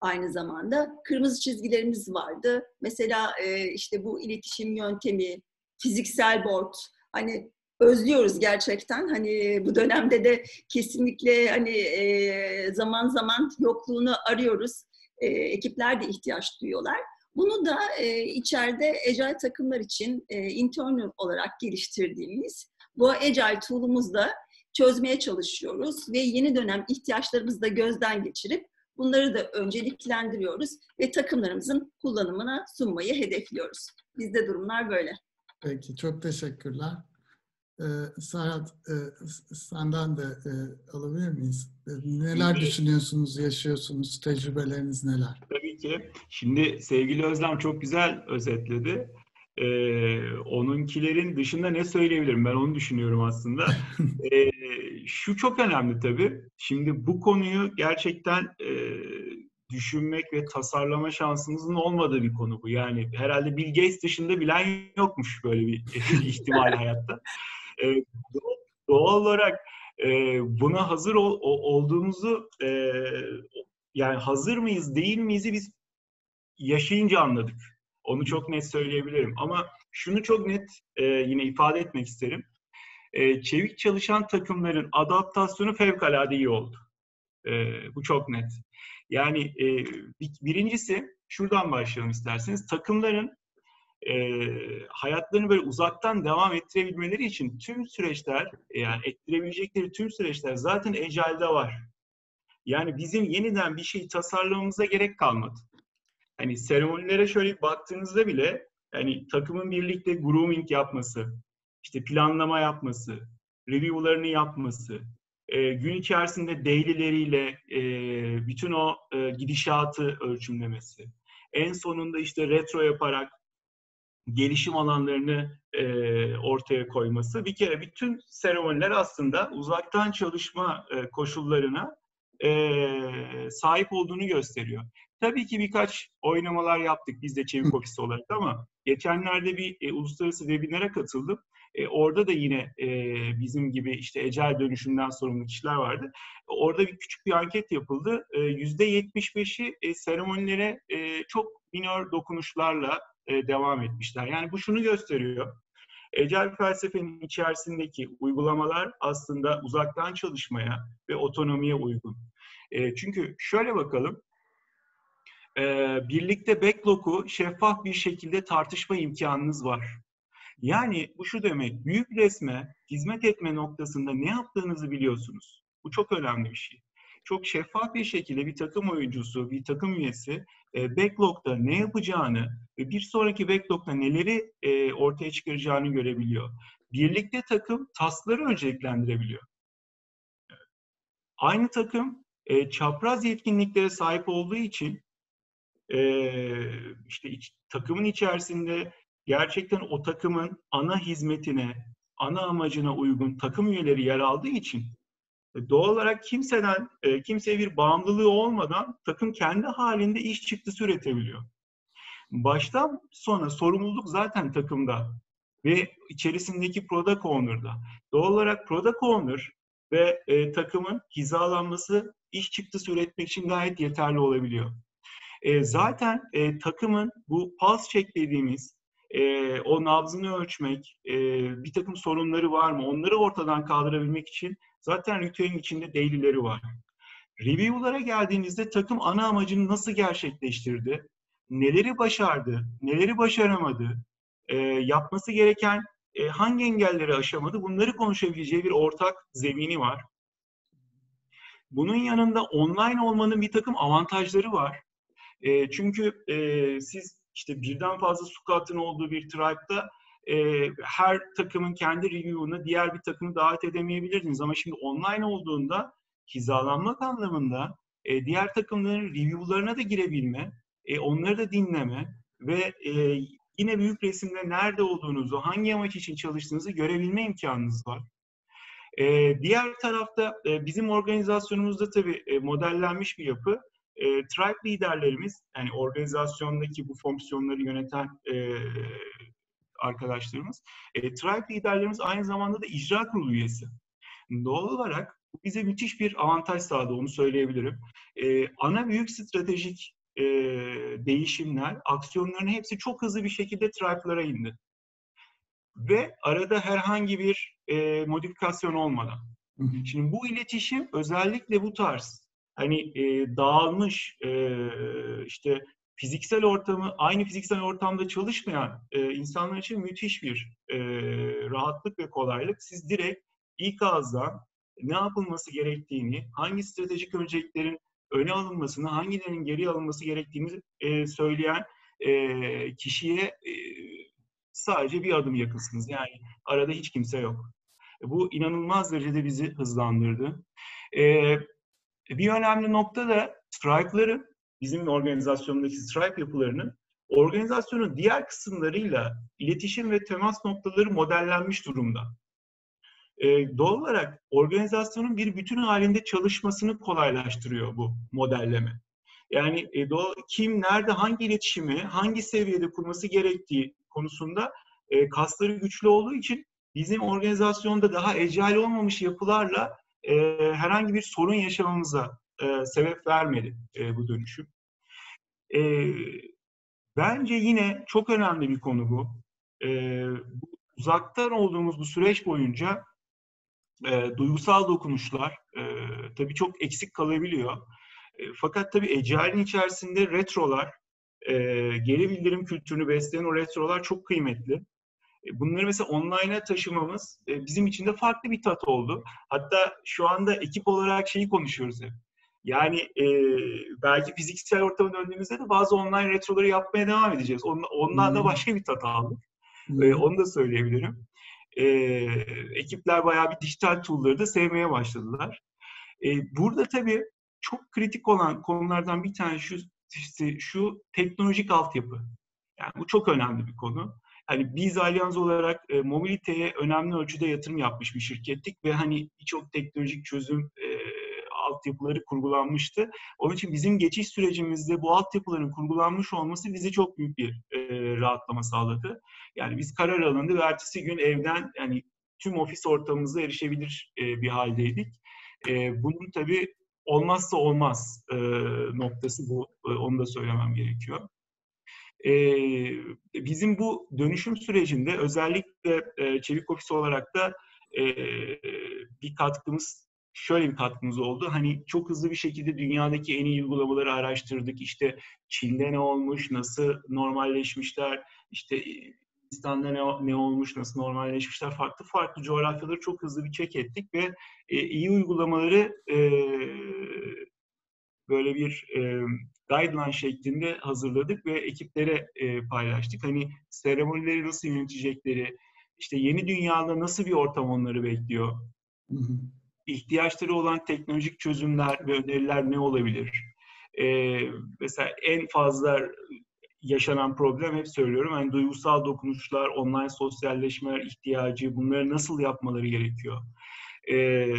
aynı zamanda. Kırmızı çizgilerimiz vardı. Mesela e, işte bu iletişim yöntemi, fiziksel board, hani özlüyoruz gerçekten. Hani bu dönemde de kesinlikle hani e, zaman zaman yokluğunu arıyoruz. E, ekipler de ihtiyaç duyuyorlar. Bunu da e, içeride Agile takımlar için e, internal olarak geliştirdiğimiz bu Agile tool'umuzda çözmeye çalışıyoruz ve yeni dönem ihtiyaçlarımızı da gözden geçirip bunları da önceliklendiriyoruz ve takımlarımızın kullanımına sunmayı hedefliyoruz. Bizde durumlar böyle. Peki, çok teşekkürler. Ee, Serhat, e, senden de e, alabilir miyiz? E, neler düşünüyorsunuz, yaşıyorsunuz, tecrübeleriniz neler? Tabii ki. Şimdi sevgili Özlem çok güzel özetledi. Ee, onunkilerin dışında ne söyleyebilirim? Ben onu düşünüyorum aslında. ee, şu çok önemli tabii. Şimdi bu konuyu gerçekten e, düşünmek ve tasarlama şansınızın olmadığı bir konu bu. Yani herhalde Bill Gates dışında bilen yokmuş böyle bir ihtimal hayatta. Ee, doğal olarak e, buna hazır ol, olduğumuzu e, yani hazır mıyız değil miyiz biz yaşayınca anladık. Onu çok net söyleyebilirim. Ama şunu çok net e, yine ifade etmek isterim. E, çevik çalışan takımların adaptasyonu fevkalade iyi oldu. E, bu çok net. Yani e, birincisi şuradan başlayalım isterseniz. Takımların e, hayatlarını böyle uzaktan devam ettirebilmeleri için tüm süreçler yani ettirebilecekleri tüm süreçler zaten Agile'de var. Yani bizim yeniden bir şey tasarlamamıza gerek kalmadı. Hani seremonilere şöyle baktığınızda bile hani takımın birlikte grooming yapması, işte planlama yapması, review'larını yapması, e, gün içerisinde daily'leriyle e, bütün o e, gidişatı ölçümlemesi, en sonunda işte retro yaparak gelişim alanlarını e, ortaya koyması bir kere bütün seremoniler aslında uzaktan çalışma e, koşullarına e, sahip olduğunu gösteriyor. Tabii ki birkaç oynamalar yaptık biz de Çevik Ofis olarak ama geçenlerde bir e, uluslararası webinara katıldım. E, orada da yine e, bizim gibi işte ecel dönüşümden sorumlu kişiler vardı. Orada bir küçük bir anket yapıldı. E, %75'i e, seremonilere e, çok minor dokunuşlarla e, devam etmişler. Yani bu şunu gösteriyor. Ecel felsefenin içerisindeki uygulamalar aslında uzaktan çalışmaya ve otonomiye uygun. E, çünkü şöyle bakalım, e, birlikte backlog'u şeffaf bir şekilde tartışma imkanınız var. Yani bu şu demek, büyük resme hizmet etme noktasında ne yaptığınızı biliyorsunuz. Bu çok önemli bir şey. Çok şeffaf bir şekilde bir takım oyuncusu, bir takım üyesi e, backlog'da ne yapacağını ve bir sonraki backlog'da neleri e, ortaya çıkaracağını görebiliyor. Birlikte takım tasları önceliklendirebiliyor. Aynı takım e, çapraz yetkinliklere sahip olduğu için işte iç, takımın içerisinde gerçekten o takımın ana hizmetine, ana amacına uygun takım üyeleri yer aldığı için e, doğal olarak kimseden, e, kimseye bir bağımlılığı olmadan takım kendi halinde iş çıktısı üretebiliyor. Baştan sona sorumluluk zaten takımda ve içerisindeki product owner'da. Doğal olarak product owner ve e, takımın hizalanması iş çıktısı üretmek için gayet yeterli olabiliyor. E, zaten e, takımın bu pulse check dediğimiz e, o nabzını ölçmek, e, bir takım sorunları var mı onları ortadan kaldırabilmek için zaten ritüelin içinde daily'leri var. Review'lara geldiğinizde takım ana amacını nasıl gerçekleştirdi, neleri başardı, neleri başaramadı, e, yapması gereken e, hangi engelleri aşamadı bunları konuşabileceği bir ortak zemini var. Bunun yanında online olmanın bir takım avantajları var. E, çünkü e, siz işte birden fazla squat'ın olduğu bir tribe'da e, her takımın kendi review'unu diğer bir takımı davet edemeyebilirdiniz. Ama şimdi online olduğunda hizalanmak anlamında e, diğer takımların review'larına da girebilme, e, onları da dinleme ve e, yine büyük resimde nerede olduğunuzu, hangi amaç için çalıştığınızı görebilme imkanınız var. E, diğer tarafta e, bizim organizasyonumuzda tabii e, modellenmiş bir yapı. E, tribe liderlerimiz, yani organizasyondaki bu fonksiyonları yöneten e, arkadaşlarımız, e, tribe liderlerimiz aynı zamanda da icra kurulu üyesi. Doğal olarak bize müthiş bir avantaj sağladı, onu söyleyebilirim. E, ana büyük stratejik e, değişimler, aksiyonların hepsi çok hızlı bir şekilde tribe'lara indi. Ve arada herhangi bir e, modifikasyon olmadan. Şimdi bu iletişim özellikle bu tarz hani e, dağılmış e, işte fiziksel ortamı aynı fiziksel ortamda çalışmayan e, insanlar için müthiş bir e, rahatlık ve kolaylık. Siz direkt ilk ağızdan ne yapılması gerektiğini, hangi stratejik önceliklerin öne alınmasını, hangilerinin geri alınması gerektiğini e, söyleyen e, kişiye e, sadece bir adım yakınsınız. Yani arada hiç kimse yok. Bu inanılmaz derecede bizi hızlandırdı. E, bir önemli nokta da stripe'ların, bizim organizasyondaki stripe yapılarının organizasyonun diğer kısımlarıyla iletişim ve temas noktaları modellenmiş durumda e, doğal olarak organizasyonun bir bütün halinde çalışmasını kolaylaştırıyor bu modelleme. Yani e, doğal, kim, nerede, hangi iletişimi, hangi seviyede kurması gerektiği konusunda e, kasları güçlü olduğu için bizim organizasyonda daha ecel olmamış yapılarla e, herhangi bir sorun yaşamamıza e, sebep vermedi e, bu dönüşüm. E, bence yine çok önemli bir konu bu. E, uzaktan olduğumuz bu süreç boyunca e, duygusal dokunuşlar e, tabii çok eksik kalabiliyor. E, fakat tabii Ecail'in içerisinde retrolar, e, geri bildirim kültürünü besleyen o retrolar çok kıymetli. E, bunları mesela online'a taşımamız e, bizim için de farklı bir tat oldu. Hatta şu anda ekip olarak şeyi konuşuyoruz hep. Yani e, belki fiziksel ortama döndüğümüzde de bazı online retroları yapmaya devam edeceğiz. On, ondan da başka bir tat aldık. E, onu da söyleyebilirim e, ekipler bayağı bir dijital tool'ları da sevmeye başladılar. E, burada tabii çok kritik olan konulardan bir tanesi şu, işte şu teknolojik altyapı. Yani bu çok önemli bir konu. Hani biz Allianz olarak e, mobiliteye önemli ölçüde yatırım yapmış bir şirkettik ve hani birçok teknolojik çözüm e, altyapıları kurgulanmıştı. Onun için bizim geçiş sürecimizde bu altyapıların kurgulanmış olması bize çok büyük bir e, rahatlama sağladı. Yani biz karar alındı ve ertesi gün evden yani tüm ofis ortamımıza erişebilir e, bir haldeydik. E, bunun tabii olmazsa olmaz e, noktası bu. E, onu da söylemem gerekiyor. E, bizim bu dönüşüm sürecinde özellikle e, Çevik Ofis olarak da e, bir katkımız şöyle bir katkımız oldu. Hani çok hızlı bir şekilde dünyadaki en iyi uygulamaları araştırdık. İşte Çin'de ne olmuş, nasıl normalleşmişler, işte Hindistan'da ne, ne olmuş, nasıl normalleşmişler. Farklı farklı coğrafyaları çok hızlı bir check ettik ve e, iyi uygulamaları e, böyle bir e, guideline şeklinde hazırladık ve ekiplere e, paylaştık. Hani seremonileri nasıl yönetecekleri, işte yeni dünyada nasıl bir ortam onları bekliyor. Hı hı ihtiyaçları olan teknolojik çözümler ve öneriler ne olabilir? Ee, mesela en fazla yaşanan problem hep söylüyorum. Yani duygusal dokunuşlar, online sosyalleşme ihtiyacı, bunları nasıl yapmaları gerekiyor? Ee,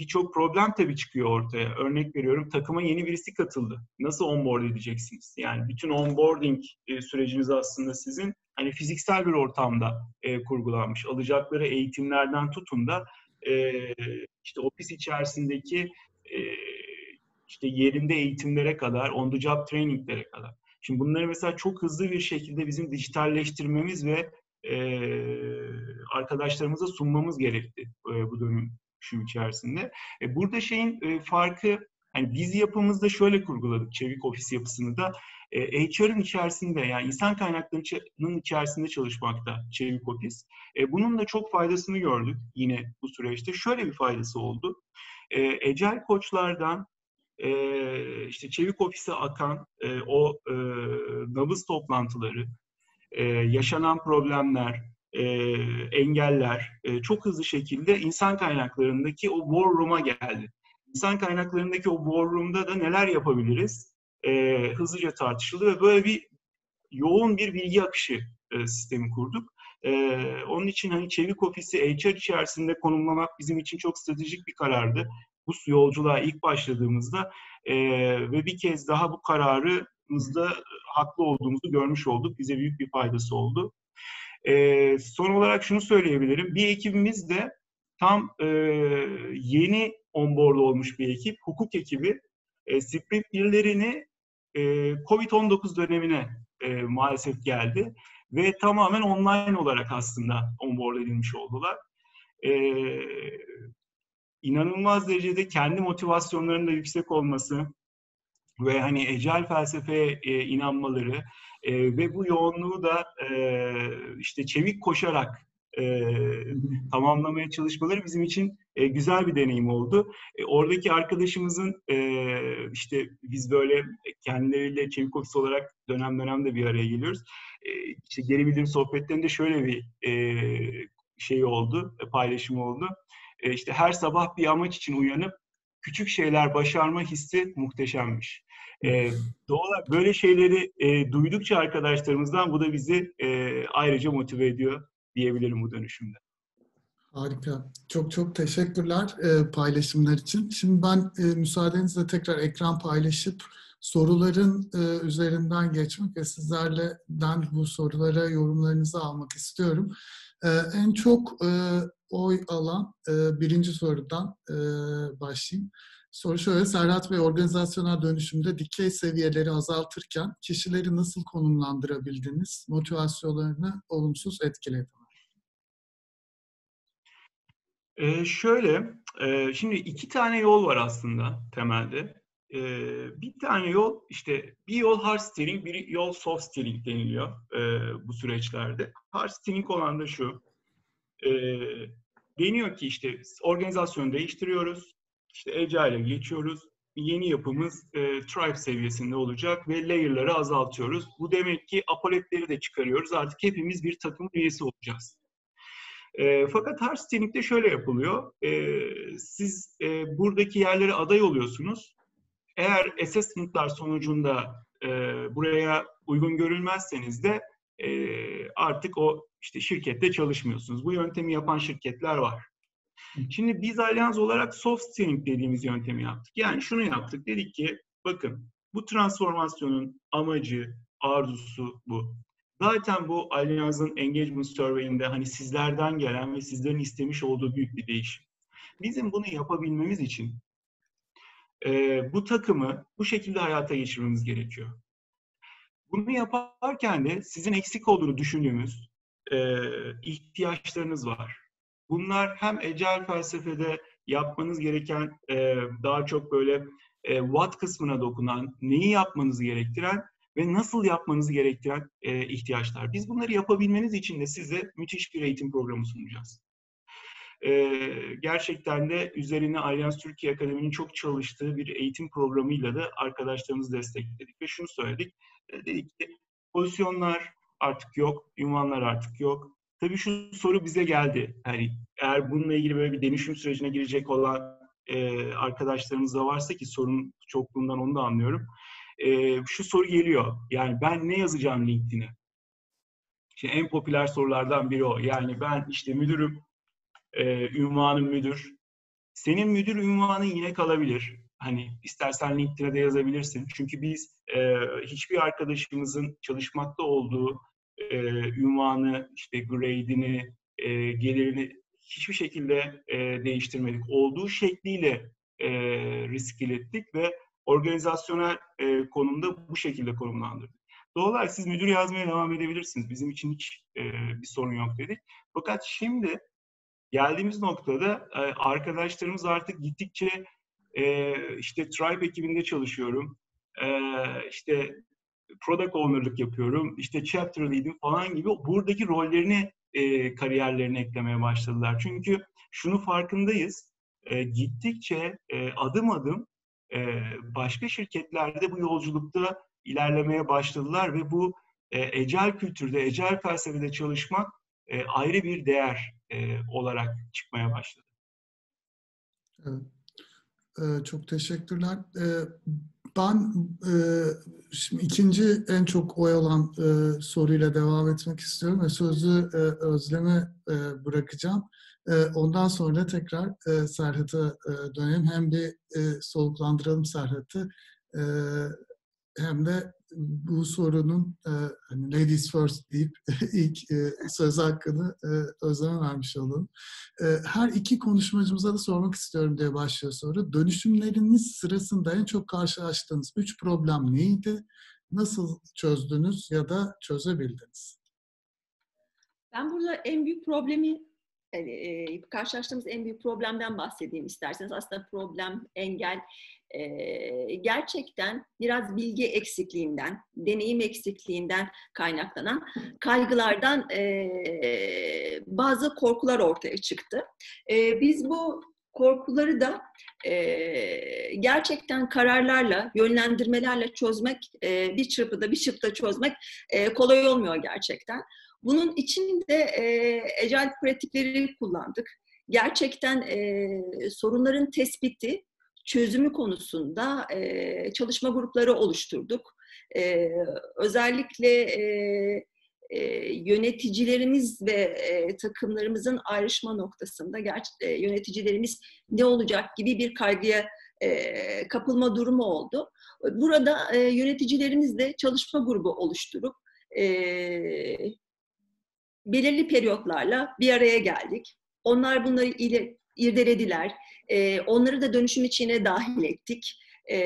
Birçok problem tabii çıkıyor ortaya. Örnek veriyorum takıma yeni birisi katıldı. Nasıl onboard edeceksiniz? Yani bütün onboarding e, süreciniz aslında sizin hani fiziksel bir ortamda e, kurgulanmış. Alacakları eğitimlerden tutun da e, işte ofis içerisindeki e, işte yerinde eğitimlere kadar, on the job traininglere kadar. Şimdi bunları mesela çok hızlı bir şekilde bizim dijitalleştirmemiz ve e, arkadaşlarımıza sunmamız gerekti e, bu dönüşüm içerisinde. E, burada şeyin e, farkı, hani biz yapımızda şöyle kurguladık Çevik Ofis yapısını da. E, HR'ın içerisinde yani insan kaynaklarının içerisinde çalışmakta Çevik Ofis. E, bunun da çok faydasını gördük yine bu süreçte. Şöyle bir faydası oldu. E, Ecel koçlardan e, işte Çevik Ofis'e akan e, o e, nabız toplantıları, e, yaşanan problemler, e, engeller e, çok hızlı şekilde insan kaynaklarındaki o war room'a geldi. İnsan kaynaklarındaki o war room'da da neler yapabiliriz? E, hızlıca tartışıldı ve böyle bir yoğun bir bilgi akışı e, sistemi kurduk. E, onun için hani Çevik Ofisi HR içerisinde konumlamak bizim için çok stratejik bir karardı. Bu yolculuğa ilk başladığımızda e, ve bir kez daha bu kararımızda haklı olduğumuzu görmüş olduk. Bize büyük bir faydası oldu. E, son olarak şunu söyleyebilirim. Bir ekibimiz de tam e, yeni onboard olmuş bir ekip, hukuk ekibi. E, sprint birlerini e, COVID-19 dönemine e, maalesef geldi ve tamamen online olarak aslında onboard edilmiş oldular. E, inanılmaz derecede kendi motivasyonlarının da yüksek olması ve hani ecel felsefeye e, inanmaları e, ve bu yoğunluğu da e, işte çevik koşarak e, tamamlamaya çalışmaları bizim için e, güzel bir deneyim oldu. E, oradaki arkadaşımızın e, işte biz böyle kendileriyle çevik ofis olarak dönem dönem de bir araya geliyoruz. E, işte geri bildirim sohbetlerinde şöyle bir e, şey oldu, paylaşım oldu. E, işte her sabah bir amaç için uyanıp küçük şeyler başarma hissi muhteşemmiş. E, doğal olarak böyle şeyleri e, duydukça arkadaşlarımızdan bu da bizi e, ayrıca motive ediyor diyebilirim bu dönüşümde. Harika. Çok çok teşekkürler e, paylaşımlar için. Şimdi ben e, müsaadenizle tekrar ekran paylaşıp soruların e, üzerinden geçmek ve sizlerden bu sorulara yorumlarınızı almak istiyorum. E, en çok e, oy alan e, birinci sorudan e, başlayayım. Soru şöyle, Serhat Bey organizasyonel dönüşümde dikey seviyeleri azaltırken kişileri nasıl konumlandırabildiniz? Motivasyonlarını olumsuz etkiledi mi? Ee, şöyle, e, şimdi iki tane yol var aslında temelde. Ee, bir tane yol, işte bir yol hard steering, bir yol soft steering deniliyor e, bu süreçlerde. Hard steering olan da şu, e, deniyor ki işte organizasyonu değiştiriyoruz, işte Agile'e geçiyoruz. Yeni yapımız e, tribe seviyesinde olacak ve layer'ları azaltıyoruz. Bu demek ki apoletleri de çıkarıyoruz. Artık hepimiz bir takım üyesi olacağız. E, fakat her steaming'de şöyle yapılıyor. E, siz e, buradaki yerlere aday oluyorsunuz. Eğer assessment'lar sonucunda e, buraya uygun görülmezseniz de e, artık o işte şirkette çalışmıyorsunuz. Bu yöntemi yapan şirketler var. Şimdi biz alyans olarak soft steering dediğimiz yöntemi yaptık. Yani şunu yaptık. Dedik ki bakın bu transformasyonun amacı, arzusu bu. Zaten bu alyansın engagement survey'inde hani sizlerden gelen ve sizlerin istemiş olduğu büyük bir değişim. Bizim bunu yapabilmemiz için e, bu takımı bu şekilde hayata geçirmemiz gerekiyor. Bunu yaparken de sizin eksik olduğunu düşündüğümüz e, ihtiyaçlarınız var. Bunlar hem ecel felsefede yapmanız gereken e, daha çok böyle e, what kısmına dokunan, neyi yapmanız gerektiren ve nasıl yapmanızı gerektiren e, ihtiyaçlar. Biz bunları yapabilmeniz için de size müthiş bir eğitim programı sunacağız. E, gerçekten de üzerine Alyans Türkiye Akademi'nin çok çalıştığı bir eğitim programıyla da arkadaşlarımızı destekledik ve şunu söyledik. E, dedik ki pozisyonlar artık yok, ünvanlar artık yok. Tabii şu soru bize geldi. Yani eğer bununla ilgili böyle bir dönüşüm sürecine girecek olan e, arkadaşlarımız da varsa ki sorun çokluğundan onu da anlıyorum e, şu soru geliyor. Yani ben ne yazacağım LinkedIn'e? Şimdi en popüler sorulardan biri o. Yani ben işte müdürüm, e, ünvanım müdür. Senin müdür ünvanı yine kalabilir. Hani istersen LinkedIn'e de yazabilirsin. Çünkü biz e, hiçbir arkadaşımızın çalışmakta olduğu e, ünvanı, işte grade'ini, e, gelirini hiçbir şekilde e, değiştirmedik. Olduğu şekliyle e, risk ilettik ve organizasyonel e, konumda bu şekilde konumlandırdık. Doğal olarak siz müdür yazmaya devam edebilirsiniz. Bizim için hiç e, bir sorun yok dedik. Fakat şimdi geldiğimiz noktada e, arkadaşlarımız artık gittikçe e, işte Tribe ekibinde çalışıyorum. E, işte product owner'lık yapıyorum. İşte chapter lead'im falan gibi buradaki rollerini e, kariyerlerine eklemeye başladılar. Çünkü şunu farkındayız. E, gittikçe e, adım adım e, başka şirketlerde bu yolculukta ilerlemeye başladılar ve bu e, ecel kültürde, ecel felsefede çalışmak e, ayrı bir değer e, olarak çıkmaya başladı. Evet. Ee, çok teşekkürler. Ee, ben e, şimdi ikinci en çok oy alan e, soruyla devam etmek istiyorum ve sözü e, Özlem'e e, bırakacağım. E, ondan sonra tekrar e, Serhat'a e, dönelim. Hem bir e, soluklandıralım Serhat'ı hem de bu sorunun hani ladies first deyip ilk söz hakkını Özlem'e vermiş olalım. Her iki konuşmacımıza da sormak istiyorum diye başlıyor soru. Dönüşümleriniz sırasında en çok karşılaştığınız üç problem neydi? Nasıl çözdünüz ya da çözebildiniz? Ben burada en büyük problemi e, karşılaştığımız en büyük problemden bahsedeyim isterseniz. Aslında problem, engel e, gerçekten biraz bilgi eksikliğinden, deneyim eksikliğinden kaynaklanan kaygılardan e, bazı korkular ortaya çıktı. E, biz bu korkuları da e, gerçekten kararlarla, yönlendirmelerle çözmek, e, bir çırpıda, bir çıpta çözmek e, kolay olmuyor gerçekten. Bunun için de e, ecel pratikleri kullandık. Gerçekten e, sorunların tespiti, çözümü konusunda e, çalışma grupları oluşturduk. E, özellikle e, e, yöneticilerimiz ve e, takımlarımızın ayrışma noktasında gerçi e, yöneticilerimiz ne olacak gibi bir kaygıya e, kapılma durumu oldu. Burada e, yöneticilerimizle çalışma grubu oluşturup e, belirli periyotlarla bir araya geldik. Onlar bunları ile irdelediler. E, onları da dönüşüm içine dahil ettik. E,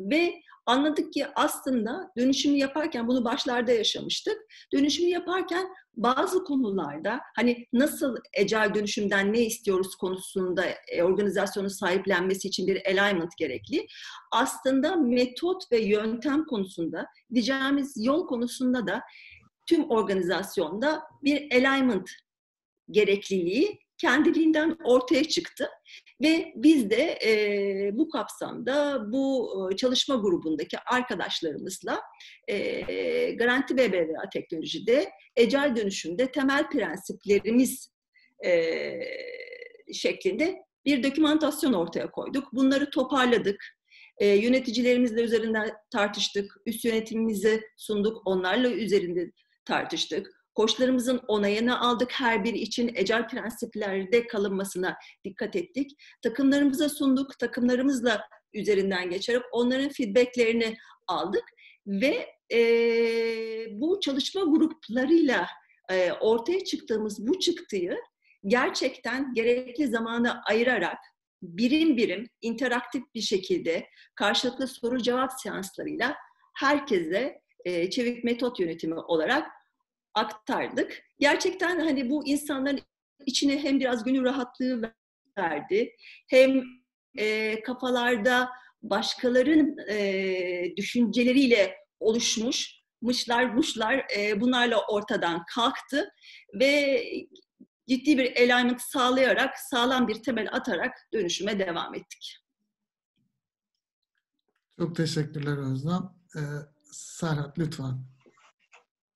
ve anladık ki aslında dönüşümü yaparken bunu başlarda yaşamıştık. Dönüşümü yaparken bazı konularda hani nasıl ecel dönüşümden ne istiyoruz konusunda e, organizasyonun sahiplenmesi için bir alignment gerekli. Aslında metot ve yöntem konusunda diyeceğimiz yol konusunda da tüm organizasyonda bir alignment gerekliliği kendiliğinden ortaya çıktı. Ve biz de e, bu kapsamda bu e, çalışma grubundaki arkadaşlarımızla e, Garanti BBVA Teknoloji'de ecel dönüşümde temel prensiplerimiz e, şeklinde bir dokümantasyon ortaya koyduk. Bunları toparladık. E, yöneticilerimizle üzerinden tartıştık. Üst yönetimimize sunduk. Onlarla üzerinde tartıştık. Koçlarımızın onayını aldık her biri için ecel prensiplerde kalınmasına dikkat ettik. Takımlarımıza sunduk, takımlarımızla üzerinden geçerek onların feedbacklerini aldık ve e, bu çalışma gruplarıyla e, ortaya çıktığımız bu çıktıyı gerçekten gerekli zamanı ayırarak birim birim interaktif bir şekilde karşılıklı soru cevap seanslarıyla herkese e, çevik metot yönetimi olarak aktardık. Gerçekten hani bu insanların içine hem biraz gönül rahatlığı verdi, hem e, kafalarda başkalarının e, düşünceleriyle oluşmuş mışlar muşlar e, bunlarla ortadan kalktı ve ciddi bir alignment sağlayarak, sağlam bir temel atarak dönüşüme devam ettik. Çok teşekkürler Özlem. Ee, Serhat lütfen.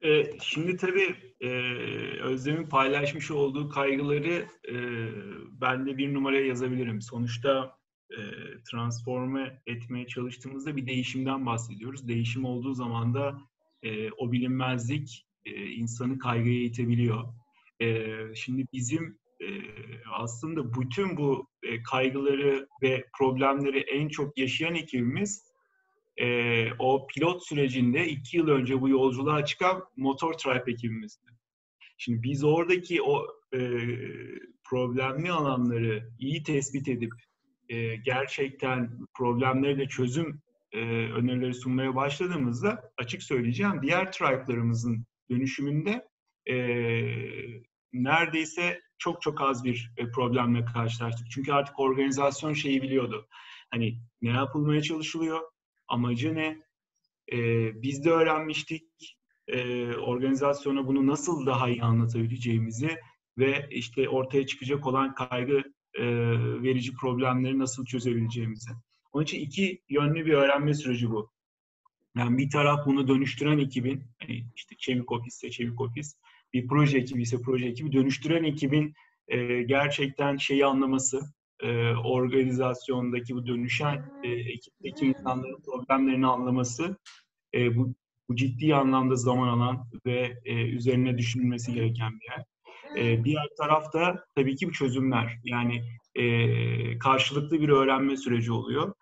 E, şimdi tabii e, Özlem'in paylaşmış olduğu kaygıları e, ben de bir numaraya yazabilirim. Sonuçta e, transforme etmeye çalıştığımızda bir değişimden bahsediyoruz. Değişim olduğu zaman da o bilinmezlik insanı kaygıya itebiliyor. Şimdi bizim aslında bütün bu kaygıları ve problemleri en çok yaşayan ekibimiz e, o pilot sürecinde iki yıl önce bu yolculuğa çıkan Motor Tribe ekibimizdi. Şimdi biz oradaki o e, problemli alanları iyi tespit edip e, gerçekten problemleri de çözüm e, önerileri sunmaya başladığımızda açık söyleyeceğim diğer tribe'larımızın dönüşümünde e, neredeyse çok çok az bir e, problemle karşılaştık. Çünkü artık organizasyon şeyi biliyordu. Hani ne yapılmaya çalışılıyor, amacı ne, e, biz de öğrenmiştik e, organizasyona bunu nasıl daha iyi anlatabileceğimizi ve işte ortaya çıkacak olan kaygı e, verici problemleri nasıl çözebileceğimizi. Onun için iki yönlü bir öğrenme süreci bu. Yani bir taraf bunu dönüştüren ekibin, hani işte çevik ofis ise çevik ofis, bir proje ekibi ise proje ekibi dönüştüren ekibin e, gerçekten şeyi anlaması, e, organizasyondaki bu dönüşen e, ekipteki insanların problemlerini anlaması e, bu, bu ciddi anlamda zaman alan ve e, üzerine düşünülmesi gereken bir yer. E, diğer tarafta tabii ki bu çözümler. Yani karşılıklı bir öğrenme süreci oluyor.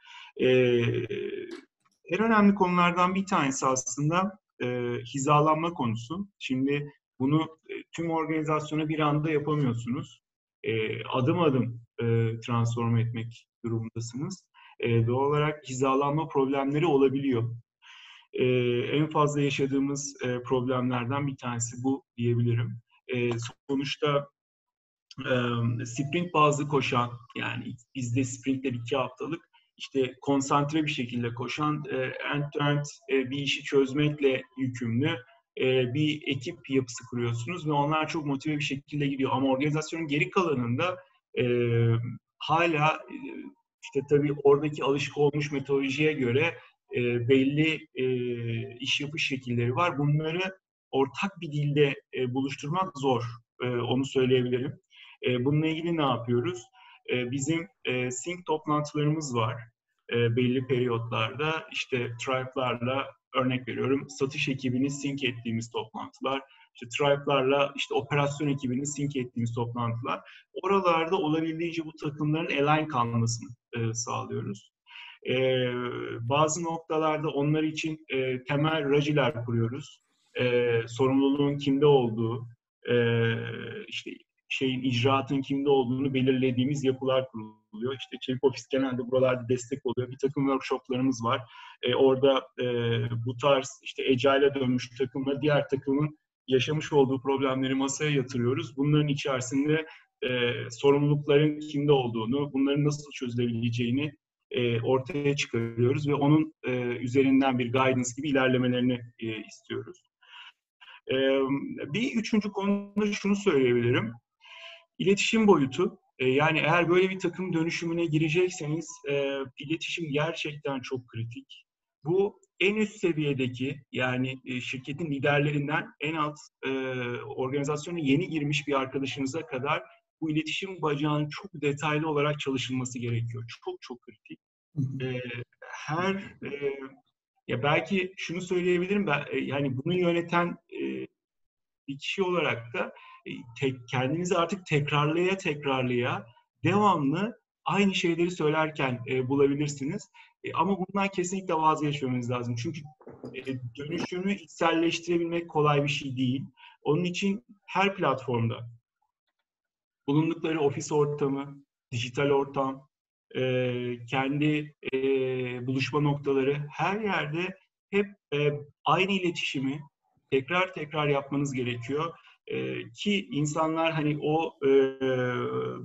En önemli konulardan bir tanesi aslında hizalanma konusu. Şimdi bunu tüm organizasyona bir anda yapamıyorsunuz. E, adım adım e, transform etmek durumundasınız. E, doğal olarak hizalanma problemleri olabiliyor. E, en fazla yaşadığımız e, problemlerden bir tanesi bu diyebilirim. E, sonuçta e, sprint bazlı koşan, yani bizde sprintler iki haftalık, işte konsantre bir şekilde koşan, e, end-to-end e, bir işi çözmekle yükümlü e, bir ekip yapısı kuruyorsunuz ve onlar çok motive bir şekilde gidiyor. Ama organizasyonun geri kalanında e, hala e, işte tabii oradaki alışık olmuş metodolojiye göre e, belli e, iş yapış şekilleri var. Bunları ortak bir dilde e, buluşturmak zor. E, onu söyleyebilirim. E, bununla ilgili ne yapıyoruz? E, bizim e, sync toplantılarımız var. E, belli periyotlarda işte tribe'larla örnek veriyorum satış ekibini sync ettiğimiz toplantılar, işte tribe'larla işte operasyon ekibini sync ettiğimiz toplantılar. Oralarda olabildiğince bu takımların align kalmasını e, sağlıyoruz. E, bazı noktalarda onlar için e, temel raciler kuruyoruz. E, sorumluluğun kimde olduğu, e, işte şeyin icraatın kimde olduğunu belirlediğimiz yapılar kuruluyor. İşte Çevik Ofis genelde buralarda destek oluyor. Bir takım workshoplarımız var. E, orada e, bu tarz işte Agile'e dönmüş takımla diğer takımın yaşamış olduğu problemleri masaya yatırıyoruz. Bunların içerisinde e, sorumlulukların kimde olduğunu, bunların nasıl çözülebileceğini e, ortaya çıkarıyoruz ve onun e, üzerinden bir guidance gibi ilerlemelerini e, istiyoruz. E, bir üçüncü konuda şunu söyleyebilirim. İletişim boyutu. E, yani eğer böyle bir takım dönüşümüne girecekseniz e, iletişim gerçekten çok kritik. Bu en üst seviyedeki yani e, şirketin liderlerinden en alt e, organizasyona yeni girmiş bir arkadaşınıza kadar bu iletişim bacağının çok detaylı olarak çalışılması gerekiyor. Çok çok kritik. E, her e, ya belki şunu söyleyebilirim ben e, yani bunu yöneten e, bir kişi olarak da e, tek, kendinizi artık tekrarlaya tekrarlaya devamlı aynı şeyleri söylerken e, bulabilirsiniz. E, ama bundan kesinlikle vazgeçmemiz lazım. Çünkü e, dönüşümü içselleştirebilmek kolay bir şey değil. Onun için her platformda bulundukları ofis ortamı, dijital ortam, e, kendi e, buluşma noktaları her yerde hep e, aynı iletişimi tekrar tekrar yapmanız gerekiyor. E, ki insanlar hani o e,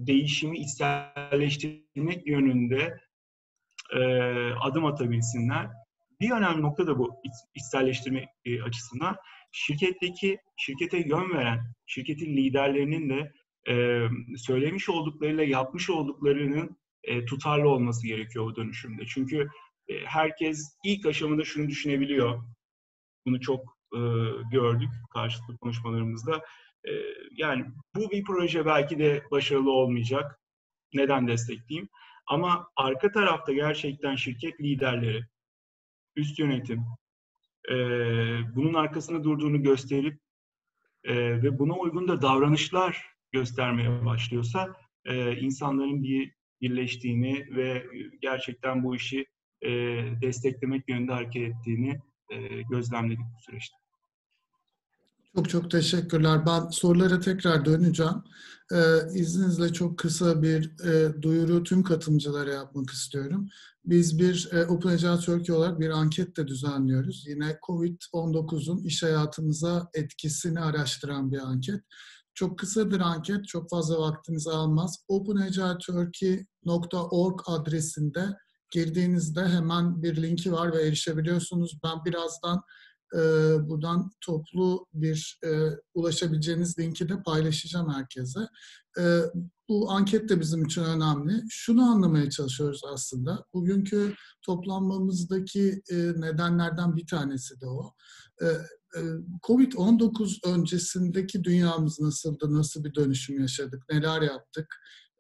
değişimi içselleştirmek yönünde e, adım atabilsinler. Bir önemli nokta da bu içselleştirme e, açısından. Şirketteki, şirkete yön veren, şirketin liderlerinin de e, söylemiş olduklarıyla yapmış olduklarının e, tutarlı olması gerekiyor bu dönüşümde. Çünkü e, herkes ilk aşamada şunu düşünebiliyor. Bunu çok e, gördük karşılıklı konuşmalarımızda. E, yani bu bir proje belki de başarılı olmayacak. Neden destekleyeyim? Ama arka tarafta gerçekten şirket liderleri, üst yönetim e, bunun arkasında durduğunu gösterip e, ve buna uygun da davranışlar göstermeye başlıyorsa e, insanların bir birleştiğini ve gerçekten bu işi e, desteklemek yönünde hareket ettiğini e, gözlemledik bu süreçte. Çok çok teşekkürler. Ben sorulara tekrar döneceğim. Ee, izninizle çok kısa bir e, duyuru tüm katılımcılara yapmak istiyorum. Biz bir e, OpenAgile Türkiye olarak bir anket de düzenliyoruz. Yine COVID-19'un iş hayatımıza etkisini araştıran bir anket. Çok kısadır anket, çok fazla vaktinizi almaz. openagileturkey.org adresinde girdiğinizde hemen bir linki var ve erişebiliyorsunuz. Ben birazdan e, buradan toplu bir e, ulaşabileceğiniz linki de paylaşacağım herkese. E, bu anket de bizim için önemli. Şunu anlamaya çalışıyoruz aslında. Bugünkü toplanmamızdaki e, nedenlerden bir tanesi de o. E, e, Covid-19 öncesindeki dünyamız nasıldı, nasıl bir dönüşüm yaşadık, neler yaptık?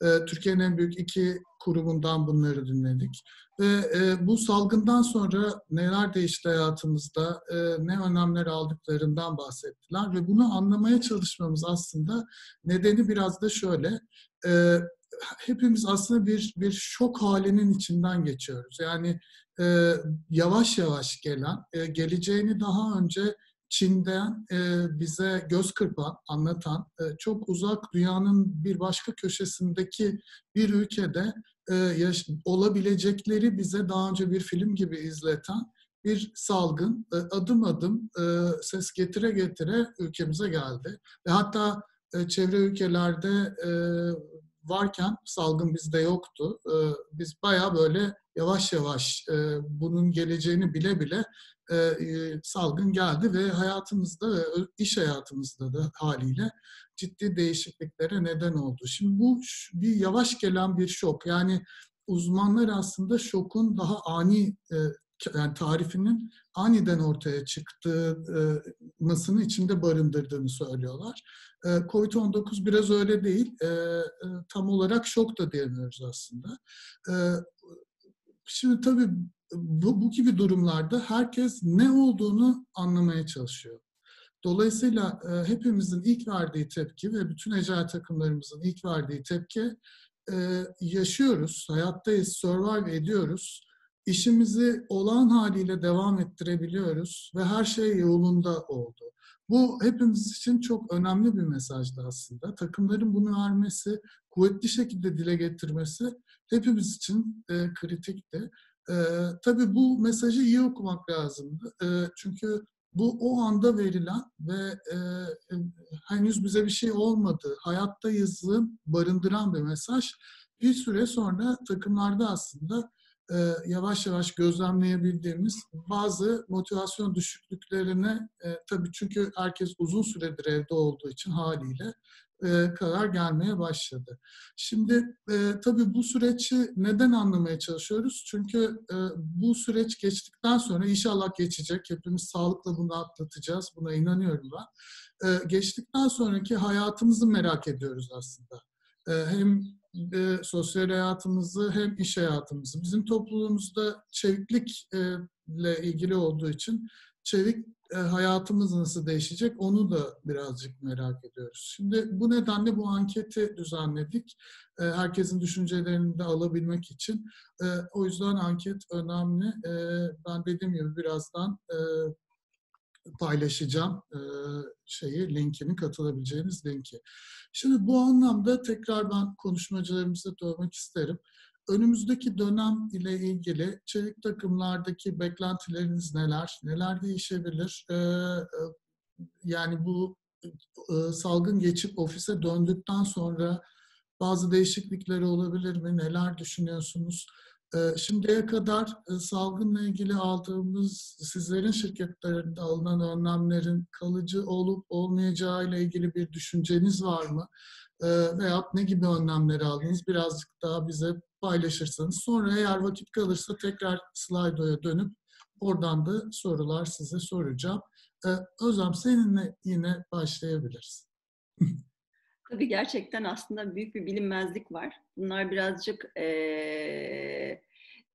E, Türkiye'nin en büyük iki kurumundan bunları dinledik. Ve e, bu salgından sonra neler değişti hayatımızda, e, ne önemler aldıklarından bahsettiler. Ve bunu anlamaya çalışmamız aslında nedeni biraz da şöyle. E, hepimiz aslında bir bir şok halinin içinden geçiyoruz. Yani e, yavaş yavaş gelen, e, geleceğini daha önce Çin'den e, bize göz kırpan, anlatan, e, çok uzak dünyanın bir başka köşesindeki bir ülkede e, yaş- olabilecekleri bize daha önce bir film gibi izleten bir salgın e, adım adım e, ses getire getire ülkemize geldi. Ve hatta e, çevre ülkelerde e, varken salgın bizde yoktu. E, biz baya böyle yavaş yavaş e, bunun geleceğini bile bile e, e, salgın geldi ve hayatımızda ve iş hayatımızda da haliyle ciddi değişikliklere neden oldu. Şimdi bu bir yavaş gelen bir şok. Yani uzmanlar aslında şokun daha ani e, yani tarifinin aniden ortaya çıkmasını içinde barındırdığını söylüyorlar. E, Covid-19 biraz öyle değil. Tam olarak şok da diyemiyoruz aslında. Şimdi tabii bu, bu gibi durumlarda herkes ne olduğunu anlamaya çalışıyor. Dolayısıyla hepimizin ilk verdiği tepki ve bütün ecel takımlarımızın ilk verdiği tepki yaşıyoruz, hayattayız, survive ediyoruz. İşimizi olan haliyle devam ettirebiliyoruz ve her şey yolunda oldu. Bu hepimiz için çok önemli bir mesajdı aslında. Takımların bunu vermesi, kuvvetli şekilde dile getirmesi hepimiz için e, kritikti. E, tabii bu mesajı iyi okumak lazımdı. E, çünkü bu o anda verilen ve e, henüz bize bir şey olmadı, hayattayızı barındıran bir mesaj. Bir süre sonra takımlarda aslında e, yavaş yavaş gözlemleyebildiğimiz bazı motivasyon düşüklüklerine e, tabii çünkü herkes uzun süredir evde olduğu için haliyle e, karar gelmeye başladı. Şimdi e, tabii bu süreci neden anlamaya çalışıyoruz? Çünkü e, bu süreç geçtikten sonra inşallah geçecek. Hepimiz sağlıkla bunu atlatacağız. Buna inanıyorum ben. E, geçtikten sonraki hayatımızı merak ediyoruz aslında. E, hem e, sosyal hayatımızı hem iş hayatımızı. Bizim toplumumuzda çeviklikle ilgili olduğu için çevik e, hayatımız nasıl değişecek onu da birazcık merak ediyoruz. Şimdi bu nedenle bu anketi düzenledik. E, herkesin düşüncelerini de alabilmek için. E, o yüzden anket önemli. Ben dediğim gibi birazdan paylaşacağım e, şeyi, linkini, katılabileceğiniz linki. Şimdi bu anlamda tekrar ben konuşmacılarımıza dönmek isterim. Önümüzdeki dönem ile ilgili çelik takımlardaki beklentileriniz neler? Neler değişebilir? Ee, yani bu e, salgın geçip ofise döndükten sonra bazı değişiklikleri olabilir mi? Neler düşünüyorsunuz? Ee, şimdiye kadar e, salgınla ilgili aldığımız sizlerin şirketlerinde alınan önlemlerin kalıcı olup olmayacağı ile ilgili bir düşünceniz var mı? Ee, veyahut ne gibi önlemleri aldınız? Birazcık daha bize paylaşırsanız. Sonra eğer vakit kalırsa tekrar Slido'ya dönüp oradan da sorular size soracağım. Ee, Özlem seninle yine başlayabiliriz. Tabii gerçekten aslında büyük bir bilinmezlik var. Bunlar birazcık ee,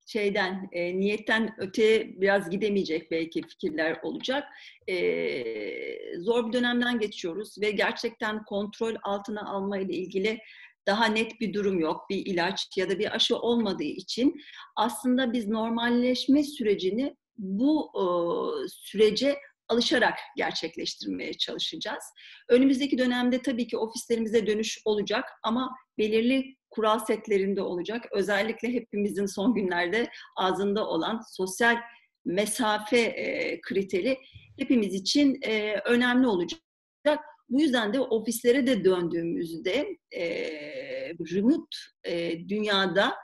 şeyden, e, niyetten öte biraz gidemeyecek belki fikirler olacak. E, zor bir dönemden geçiyoruz ve gerçekten kontrol altına alma ile ilgili daha net bir durum yok. Bir ilaç ya da bir aşı olmadığı için aslında biz normalleşme sürecini bu e, sürece alışarak gerçekleştirmeye çalışacağız. Önümüzdeki dönemde tabii ki ofislerimize dönüş olacak ama belirli kural setlerinde olacak. Özellikle hepimizin son günlerde ağzında olan sosyal mesafe e, kriteri hepimiz için e, önemli olacak. Bu yüzden de ofislere de döndüğümüzde e, remote e, dünyada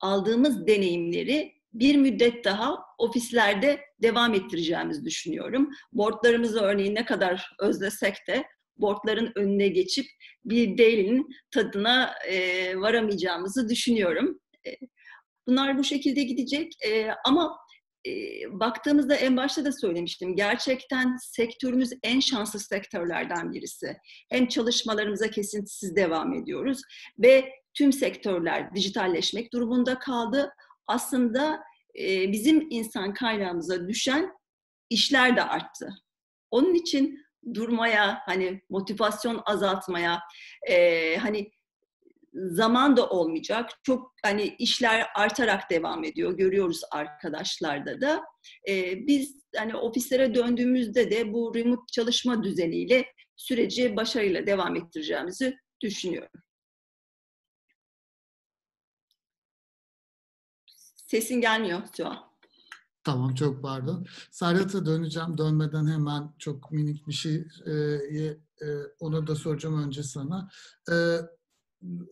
aldığımız deneyimleri bir müddet daha ofislerde devam ettireceğimizi düşünüyorum. Boardlarımızı örneğin ne kadar özlesek de boardların önüne geçip bir daily'nin tadına e, varamayacağımızı düşünüyorum. E, bunlar bu şekilde gidecek e, ama e, baktığımızda en başta da söylemiştim. Gerçekten sektörümüz en şanslı sektörlerden birisi. Hem çalışmalarımıza kesintisiz devam ediyoruz ve tüm sektörler dijitalleşmek durumunda kaldı. Aslında bizim insan kaynağımıza düşen işler de arttı. Onun için durmaya, hani motivasyon azaltmaya, e, hani zaman da olmayacak. Çok hani işler artarak devam ediyor. Görüyoruz arkadaşlarda da. E, biz hani ofislere döndüğümüzde de bu remote çalışma düzeniyle süreci başarıyla devam ettireceğimizi düşünüyorum. Sesin gelmiyor Suha. Tamam çok pardon. Serhat'a döneceğim. Dönmeden hemen çok minik bir şey e, e, onu da soracağım önce sana. E,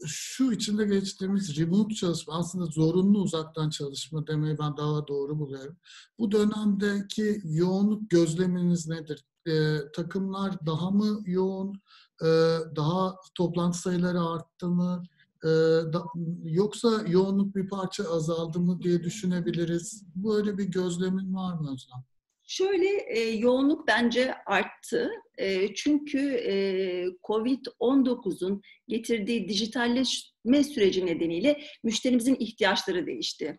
şu içinde geçtiğimiz remote çalışma aslında zorunlu uzaktan çalışma demeyi ben daha doğru buluyorum. Bu dönemdeki yoğunluk gözleminiz nedir? E, takımlar daha mı yoğun? E, daha toplantı sayıları arttı mı? Ee, da, yoksa yoğunluk bir parça azaldı mı diye düşünebiliriz. Böyle bir gözlemin var mı Özlem? Şöyle e, yoğunluk bence arttı. E, çünkü e, COVID-19'un getirdiği dijitalleşme süreci nedeniyle müşterimizin ihtiyaçları değişti.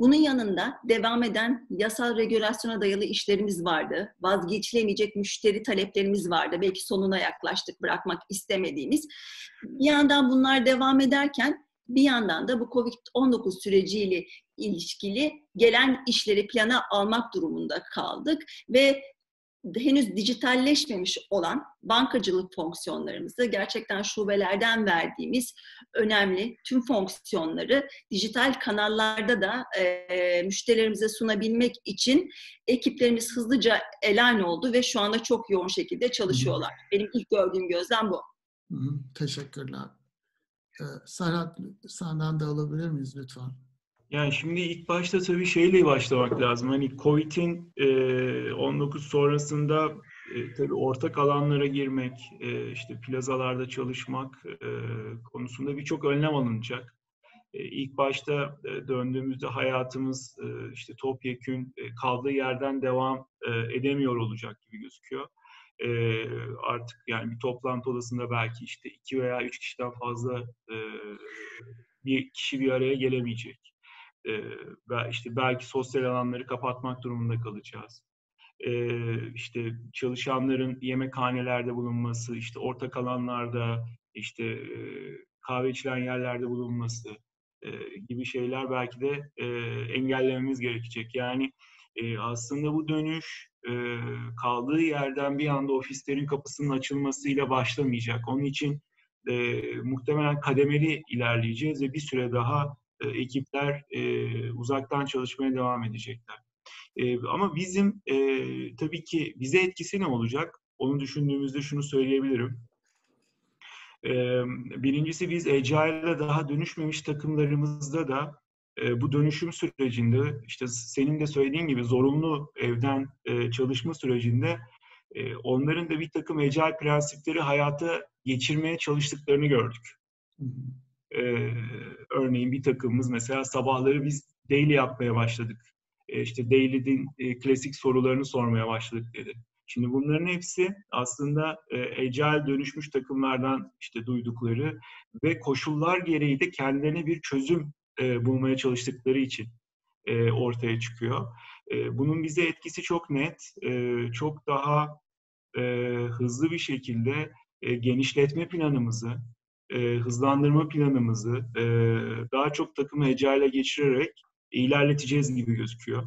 Bunun yanında devam eden yasal regülasyona dayalı işlerimiz vardı. Vazgeçilemeyecek müşteri taleplerimiz vardı. Belki sonuna yaklaştık bırakmak istemediğimiz. Bir yandan bunlar devam ederken bir yandan da bu Covid-19 süreciyle ilişkili gelen işleri plana almak durumunda kaldık ve henüz dijitalleşmemiş olan bankacılık fonksiyonlarımızı gerçekten şubelerden verdiğimiz önemli tüm fonksiyonları dijital kanallarda da e, müşterilerimize sunabilmek için ekiplerimiz hızlıca elan oldu ve şu anda çok yoğun şekilde çalışıyorlar. Benim ilk gördüğüm gözlem bu. Hı hı, teşekkürler. Ee, Serhat senden de alabilir miyiz lütfen? Yani şimdi ilk başta tabii şeyle başlamak lazım. Hani Covid'in e, 19 sonrasında e, tabii ortak alanlara girmek, e, işte plazalarda çalışmak e, konusunda birçok önlem alınacak. E, ilk başta e, döndüğümüzde hayatımız e, işte topyekün e, kaldığı yerden devam e, edemiyor olacak gibi gözüküyor. E, artık yani bir toplantı odasında belki işte iki veya üç kişiden fazla e, bir kişi bir araya gelemeyecek e, işte belki sosyal alanları kapatmak durumunda kalacağız. E, işte çalışanların yemekhanelerde bulunması, işte ortak alanlarda, işte e, kahve içilen yerlerde bulunması e, gibi şeyler belki de e, engellememiz gerekecek. Yani e, aslında bu dönüş e, kaldığı yerden bir anda ofislerin kapısının açılmasıyla başlamayacak. Onun için e, muhtemelen kademeli ilerleyeceğiz ve bir süre daha e, ekipler e, uzaktan çalışmaya devam edecekler. E, ama bizim e, tabii ki bize etkisi ne olacak? Onu düşündüğümüzde şunu söyleyebilirim. E, birincisi biz Agile'da daha dönüşmemiş takımlarımızda da e, bu dönüşüm sürecinde işte senin de söylediğin gibi zorunlu evden e, çalışma sürecinde e, onların da bir takım Agile prensipleri hayata geçirmeye çalıştıklarını gördük. Hı hı. E, örneğin bir takımımız mesela sabahları biz daily yapmaya başladık. E, işte daily'nin e, klasik sorularını sormaya başladık dedi. Şimdi bunların hepsi aslında e, dönüşmüş takımlardan işte duydukları ve koşullar gereği de kendilerine bir çözüm e, bulmaya çalıştıkları için e, ortaya çıkıyor. E, bunun bize etkisi çok net, e, çok daha e, hızlı bir şekilde e, genişletme planımızı, e, hızlandırma planımızı e, daha çok takımı hecayla geçirerek ilerleteceğiz gibi gözüküyor.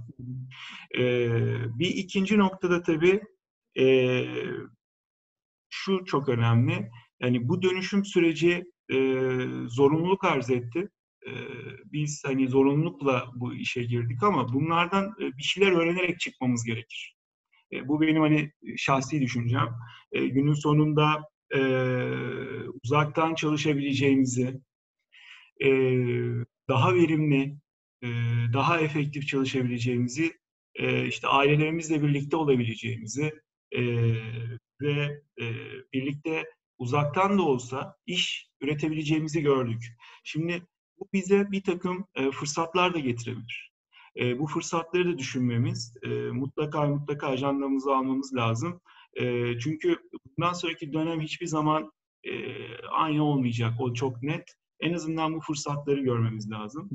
Bir ikinci noktada tabii şu çok önemli. Yani bu dönüşüm süreci zorunluluk arz etti. Biz hani zorunlulukla bu işe girdik ama bunlardan bir şeyler öğrenerek çıkmamız gerekir. Bu benim hani şahsi düşüncem. Günün sonunda uzaktan çalışabileceğimizi, daha verimli, daha efektif çalışabileceğimizi, işte ailelerimizle birlikte olabileceğimizi ve birlikte uzaktan da olsa iş üretebileceğimizi gördük. Şimdi bu bize bir takım fırsatlar da getirebilir. Bu fırsatları da düşünmemiz, mutlaka mutlaka ajandamızı almamız lazım. Çünkü bundan sonraki dönem hiçbir zaman aynı olmayacak, o çok net. En azından bu fırsatları görmemiz lazım.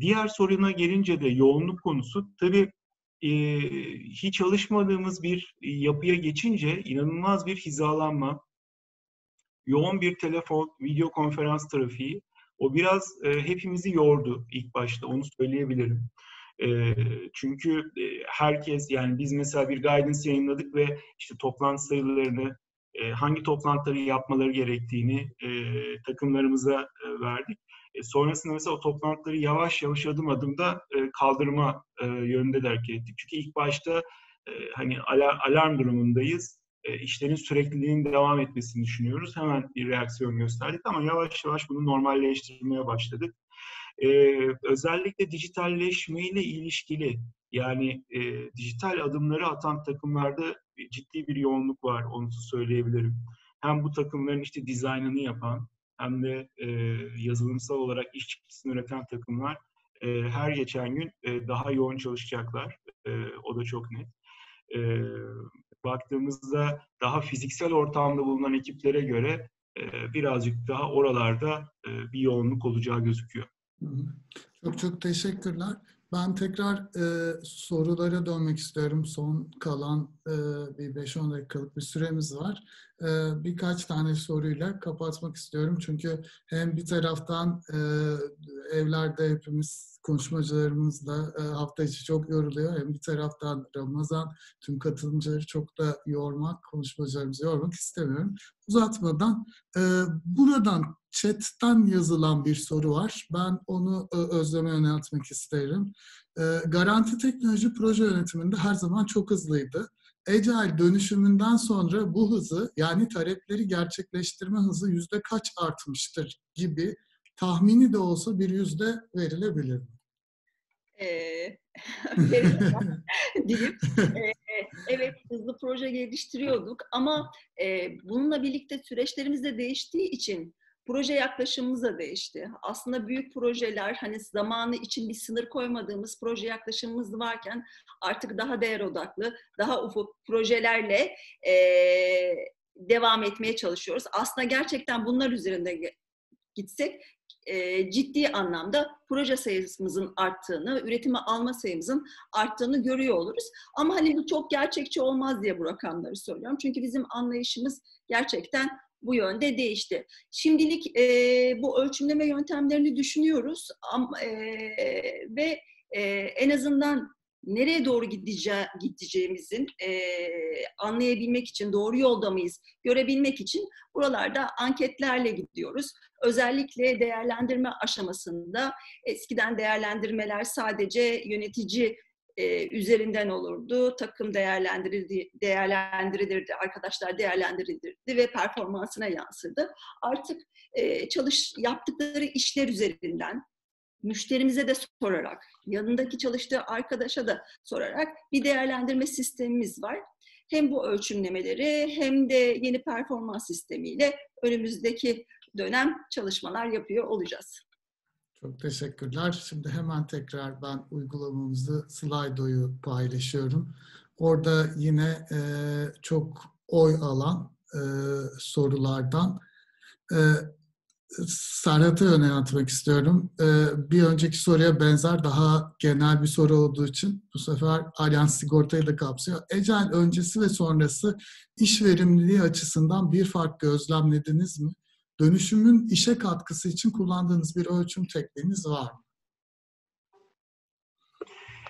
Diğer soruna gelince de yoğunluk konusu, tabii hiç çalışmadığımız bir yapıya geçince inanılmaz bir hizalanma, yoğun bir telefon, video konferans trafiği, o biraz hepimizi yordu ilk başta, onu söyleyebilirim. Çünkü herkes yani biz mesela bir guidance yayınladık ve işte toplantı sayılarını hangi toplantıları yapmaları gerektiğini takımlarımıza verdik. sonrasında mesela o toplantıları yavaş yavaş adım adım da kaldırma yönünde de hareket ettik. Çünkü ilk başta hani alarm durumundayız. işlerin sürekliliğinin devam etmesini düşünüyoruz. Hemen bir reaksiyon gösterdik ama yavaş yavaş bunu normalleştirmeye başladık. Özellikle dijitalleşmeyle ilişkili yani e, dijital adımları atan takımlarda ciddi bir yoğunluk var, onu söyleyebilirim. Hem bu takımların işte dizaynını yapan hem de e, yazılımsal olarak iş çıktısını üreten takımlar e, her geçen gün e, daha yoğun çalışacaklar. E, o da çok net. E, baktığımızda daha fiziksel ortamda bulunan ekiplere göre e, birazcık daha oralarda e, bir yoğunluk olacağı gözüküyor. Çok çok teşekkürler. Ben tekrar e, sorulara dönmek istiyorum. Son kalan bir 5-10 dakikalık bir süremiz var. E, birkaç tane soruyla kapatmak istiyorum. Çünkü hem bir taraftan e, evlerde hepimiz konuşmacılarımızla e, hafta içi çok yoruluyor. Hem bir taraftan Ramazan tüm katılımcıları çok da yormak, konuşmacılarımızı yormak istemiyorum. Uzatmadan e, buradan chatten yazılan bir soru var. Ben onu e, Özlem'e yöneltmek isterim. E, garanti teknoloji proje yönetiminde her zaman çok hızlıydı. Agile dönüşümünden sonra bu hızı yani talepleri gerçekleştirme hızı yüzde kaç artmıştır gibi tahmini de olsa bir yüzde verilebilir mi? Ee, diyeyim. Ee, evet hızlı proje geliştiriyorduk ama e, bununla birlikte süreçlerimiz de değiştiği için proje yaklaşımımız da değişti. Aslında büyük projeler hani zamanı için bir sınır koymadığımız proje yaklaşımımız varken artık daha değer odaklı, daha ufuk projelerle e, devam etmeye çalışıyoruz. Aslında gerçekten bunlar üzerinde gitsek e, ciddi anlamda proje sayımızın arttığını, üretime alma sayımızın arttığını görüyor oluruz. Ama hani bu çok gerçekçi olmaz diye bu rakamları söylüyorum. Çünkü bizim anlayışımız gerçekten bu yönde değişti. Şimdilik e, bu ölçümleme yöntemlerini düşünüyoruz ama, e, ve e, en azından nereye doğru gideceği, gideceğimizin e, anlayabilmek için, doğru yolda mıyız görebilmek için buralarda anketlerle gidiyoruz. Özellikle değerlendirme aşamasında eskiden değerlendirmeler sadece yönetici e, üzerinden olurdu. Takım değerlendirildi, değerlendirilirdi, arkadaşlar değerlendirilirdi ve performansına yansırdı. Artık e, çalış yaptıkları işler üzerinden müşterimize de sorarak, yanındaki çalıştığı arkadaşa da sorarak bir değerlendirme sistemimiz var. Hem bu ölçümlemeleri hem de yeni performans sistemiyle önümüzdeki dönem çalışmalar yapıyor olacağız. Çok teşekkürler. Şimdi hemen tekrar ben uygulamamızı Slido'yu paylaşıyorum. Orada yine e, çok oy alan e, sorulardan e, Serhat'a yöneltmek istiyorum. E, bir önceki soruya benzer daha genel bir soru olduğu için bu sefer Allianz Sigorta'yı da kapsıyor. Ecel öncesi ve sonrası iş verimliliği açısından bir fark gözlemlediniz mi? Dönüşümün işe katkısı için kullandığınız bir ölçüm tekniğiniz var mı?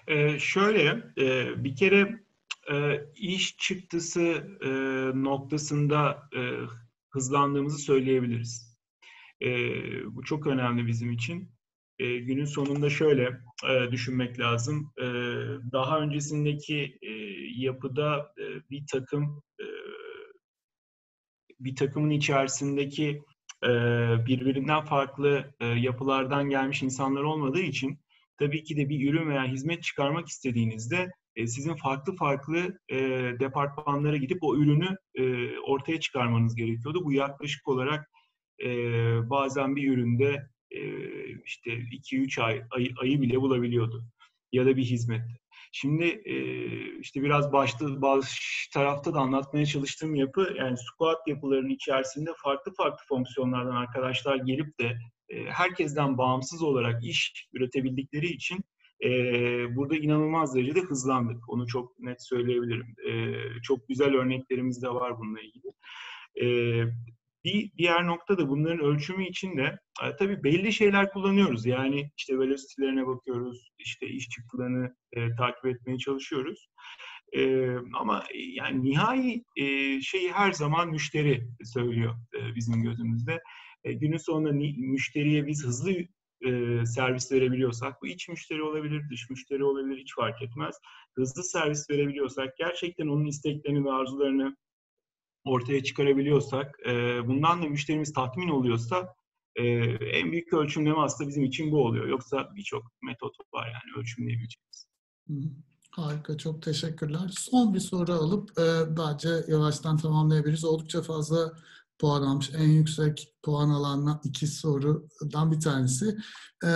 Ee, şöyle, e, bir kere e, iş çıktısı e, noktasında e, hızlandığımızı söyleyebiliriz. E, bu çok önemli bizim için. E, günün sonunda şöyle e, düşünmek lazım. E, daha öncesindeki e, yapıda e, bir takım e, bir takımın içerisindeki birbirinden farklı e, yapılardan gelmiş insanlar olmadığı için tabii ki de bir ürün veya hizmet çıkarmak istediğinizde e, sizin farklı farklı e, departmanlara gidip o ürünü e, ortaya çıkarmanız gerekiyordu. Bu yaklaşık olarak e, bazen bir üründe e, işte 2-3 ay, ay, ayı bile bulabiliyordu ya da bir hizmette. Şimdi e, işte biraz başta baş tarafta da anlatmaya çalıştığım yapı yani squat yapılarının içerisinde farklı farklı fonksiyonlardan arkadaşlar gelip de e, herkesten bağımsız olarak iş üretebildikleri için e, burada inanılmaz derecede hızlandık. Onu çok net söyleyebilirim. E, çok güzel örneklerimiz de var bununla ilgili. E, bir diğer nokta da bunların ölçümü için de e, tabii belli şeyler kullanıyoruz. Yani işte velocity'lerine bakıyoruz, işte iş çıktılarını e, takip etmeye çalışıyoruz. E, ama yani nihai e, şeyi her zaman müşteri söylüyor e, bizim gözümüzde. E, günün sonunda müşteriye biz hızlı e, servis verebiliyorsak, bu iç müşteri olabilir, dış müşteri olabilir, hiç fark etmez. Hızlı servis verebiliyorsak, gerçekten onun isteklerini ve arzularını ortaya çıkarabiliyorsak, e, bundan da müşterimiz tatmin oluyorsa e, en büyük ölçümleme aslında bizim için bu oluyor. Yoksa birçok metot var yani ölçümleyebileceğimiz. Harika, çok teşekkürler. Son bir soru alıp e, bence yavaştan tamamlayabiliriz. Oldukça fazla puan almış. En yüksek puan alan iki sorudan bir tanesi. Ee,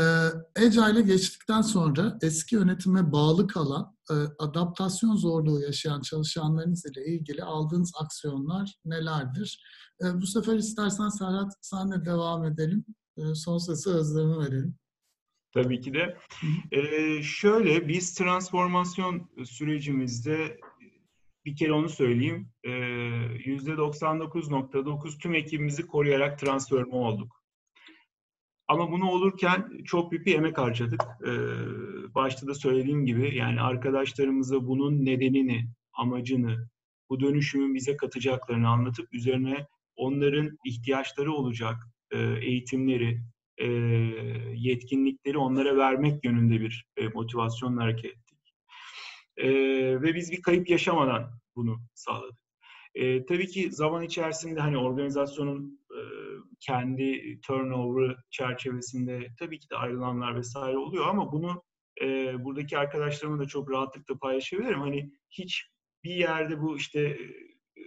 Agile'e geçtikten sonra eski yönetime bağlı kalan, e, adaptasyon zorluğu yaşayan çalışanlarınız ile ilgili aldığınız aksiyonlar nelerdir? E, bu sefer istersen Serhat senle devam edelim. E, son sesi Özlem'e verelim. Tabii ki de. Ee, şöyle, biz transformasyon sürecimizde bir kere onu söyleyeyim. %99.9 tüm ekibimizi koruyarak transforme olduk. Ama bunu olurken çok büyük bir emek harcadık. başta da söylediğim gibi yani arkadaşlarımıza bunun nedenini, amacını, bu dönüşümün bize katacaklarını anlatıp üzerine onların ihtiyaçları olacak eğitimleri, yetkinlikleri onlara vermek yönünde bir motivasyonla hareket e, ve biz bir kayıp yaşamadan bunu sağladık. E, tabii ki zaman içerisinde hani organizasyonun e, kendi turnover çerçevesinde tabii ki de ayrılanlar vesaire oluyor ama bunu e, buradaki arkadaşlarımla da çok rahatlıkla paylaşabilirim. Hani hiç bir yerde bu işte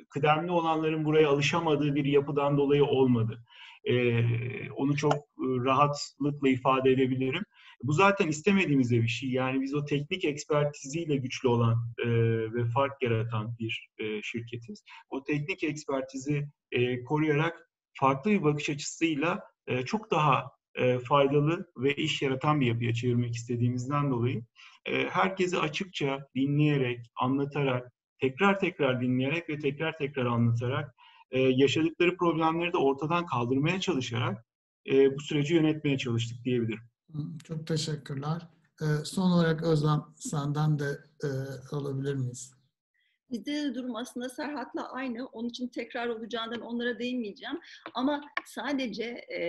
kıdemli olanların buraya alışamadığı bir yapıdan dolayı olmadı. E, onu çok rahatlıkla ifade edebilirim. Bu zaten istemediğimiz bir şey. Yani biz o teknik ekspertiziyle güçlü olan e, ve fark yaratan bir e, şirketiz. O teknik ekspertizi e, koruyarak farklı bir bakış açısıyla e, çok daha e, faydalı ve iş yaratan bir yapıya çevirmek istediğimizden dolayı e, herkesi açıkça dinleyerek, anlatarak, tekrar tekrar dinleyerek ve tekrar tekrar anlatarak e, yaşadıkları problemleri de ortadan kaldırmaya çalışarak e, bu süreci yönetmeye çalıştık diyebilirim. Çok teşekkürler. Ee, son olarak Özlem senden de e, alabilir miyiz? Bizde de durum aslında Serhat'la aynı. Onun için tekrar olacağından onlara değinmeyeceğim. Ama sadece e,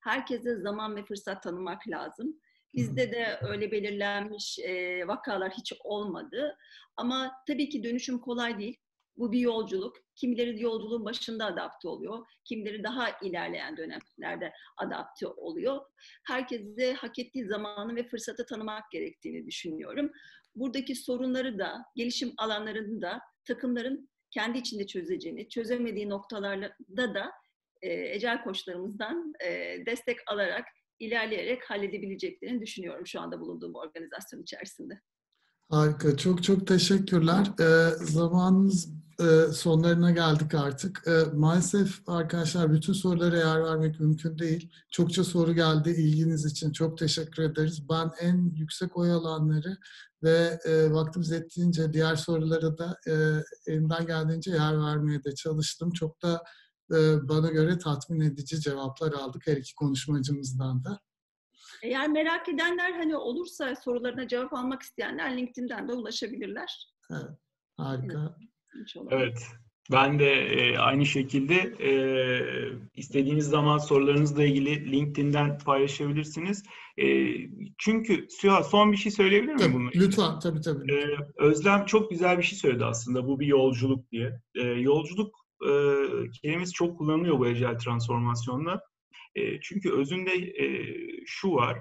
herkese zaman ve fırsat tanımak lazım. Bizde de öyle belirlenmiş e, vakalar hiç olmadı. Ama tabii ki dönüşüm kolay değil. Bu bir yolculuk. Kimileri yolculuğun başında adapte oluyor. Kimileri daha ilerleyen dönemlerde adapte oluyor. Herkese hak ettiği zamanı ve fırsatı tanımak gerektiğini düşünüyorum. Buradaki sorunları da, gelişim alanlarını da takımların kendi içinde çözeceğini, çözemediği noktalarda da e, ecel koçlarımızdan e, destek alarak ilerleyerek halledebileceklerini düşünüyorum şu anda bulunduğum organizasyon içerisinde. Harika. Çok çok teşekkürler. Ee, zamanımız e, sonlarına geldik artık. E, maalesef arkadaşlar bütün sorulara yer vermek mümkün değil. Çokça soru geldi ilginiz için. Çok teşekkür ederiz. Ben en yüksek oy alanları ve e, vaktimiz ettiğince diğer sorulara da e, elimden geldiğince yer vermeye de çalıştım. Çok da e, bana göre tatmin edici cevaplar aldık her iki konuşmacımızdan da. Eğer merak edenler hani olursa sorularına cevap almak isteyenler LinkedIn'den de ulaşabilirler. Evet, harika. İnşallah. Evet. Ben de e, aynı şekilde e, istediğiniz zaman sorularınızla ilgili LinkedIn'den paylaşabilirsiniz. E, çünkü Süha son bir şey söyleyebilir miyim için? lütfen, tabii tabii. Ee, Özlem çok güzel bir şey söyledi aslında. Bu bir yolculuk diye. Ee, yolculuk e, kelimesi çok kullanılıyor bu ecel transformasyonda. Çünkü özünde e, şu var.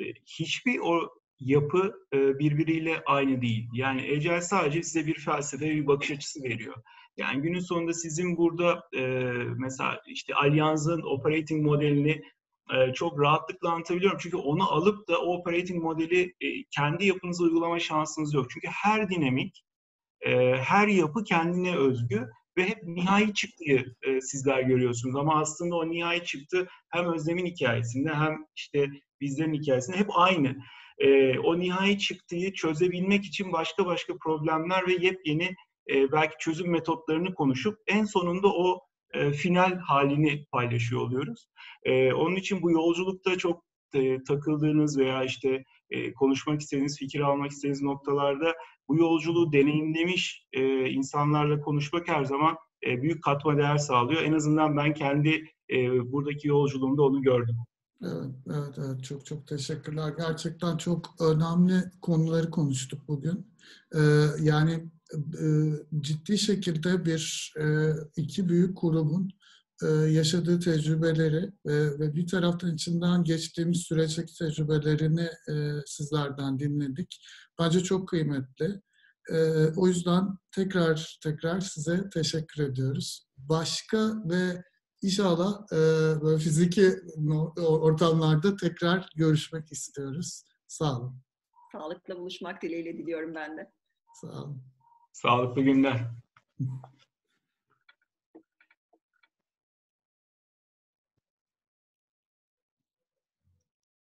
E, hiçbir o yapı e, birbiriyle aynı değil. Yani ecel sadece size bir felsefe, bir bakış açısı veriyor. Yani günün sonunda sizin burada e, mesela işte Allianz'ın operating modelini e, çok rahatlıkla anlatabiliyorum. Çünkü onu alıp da o operating modeli e, kendi yapınıza uygulama şansınız yok. Çünkü her dinamik, e, her yapı kendine özgü ve hep nihai çıktıyı e, sizler görüyorsunuz. Ama aslında o nihai çıktı hem Özlem'in hikayesinde hem işte bizlerin hikayesinde hep aynı. E, o nihai çıktıyı çözebilmek için başka başka problemler ve yepyeni e, belki çözüm metotlarını konuşup en sonunda o e, final halini paylaşıyor oluyoruz. E, onun için bu yolculukta çok e, takıldığınız veya işte e, konuşmak istediğiniz, fikir almak istediğiniz noktalarda bu yolculuğu deneyimlemiş e, insanlarla konuşmak her zaman e, büyük katma değer sağlıyor. En azından ben kendi e, buradaki yolculuğumda onu gördüm. Evet, evet, evet. Çok çok teşekkürler. Gerçekten çok önemli konuları konuştuk bugün. Ee, yani e, ciddi şekilde bir e, iki büyük kurumun e, yaşadığı tecrübeleri e, ve bir taraftan içinden geçtiğimiz süreçteki tecrübelerini e, sizlerden dinledik. Bence çok kıymetli. E, o yüzden tekrar tekrar size teşekkür ediyoruz. Başka ve İnşallah e, böyle fiziki ortamlarda tekrar görüşmek istiyoruz. Sağ olun. Sağlıkla buluşmak dileğiyle diliyorum ben de. Sağ olun. Sağlıklı günler.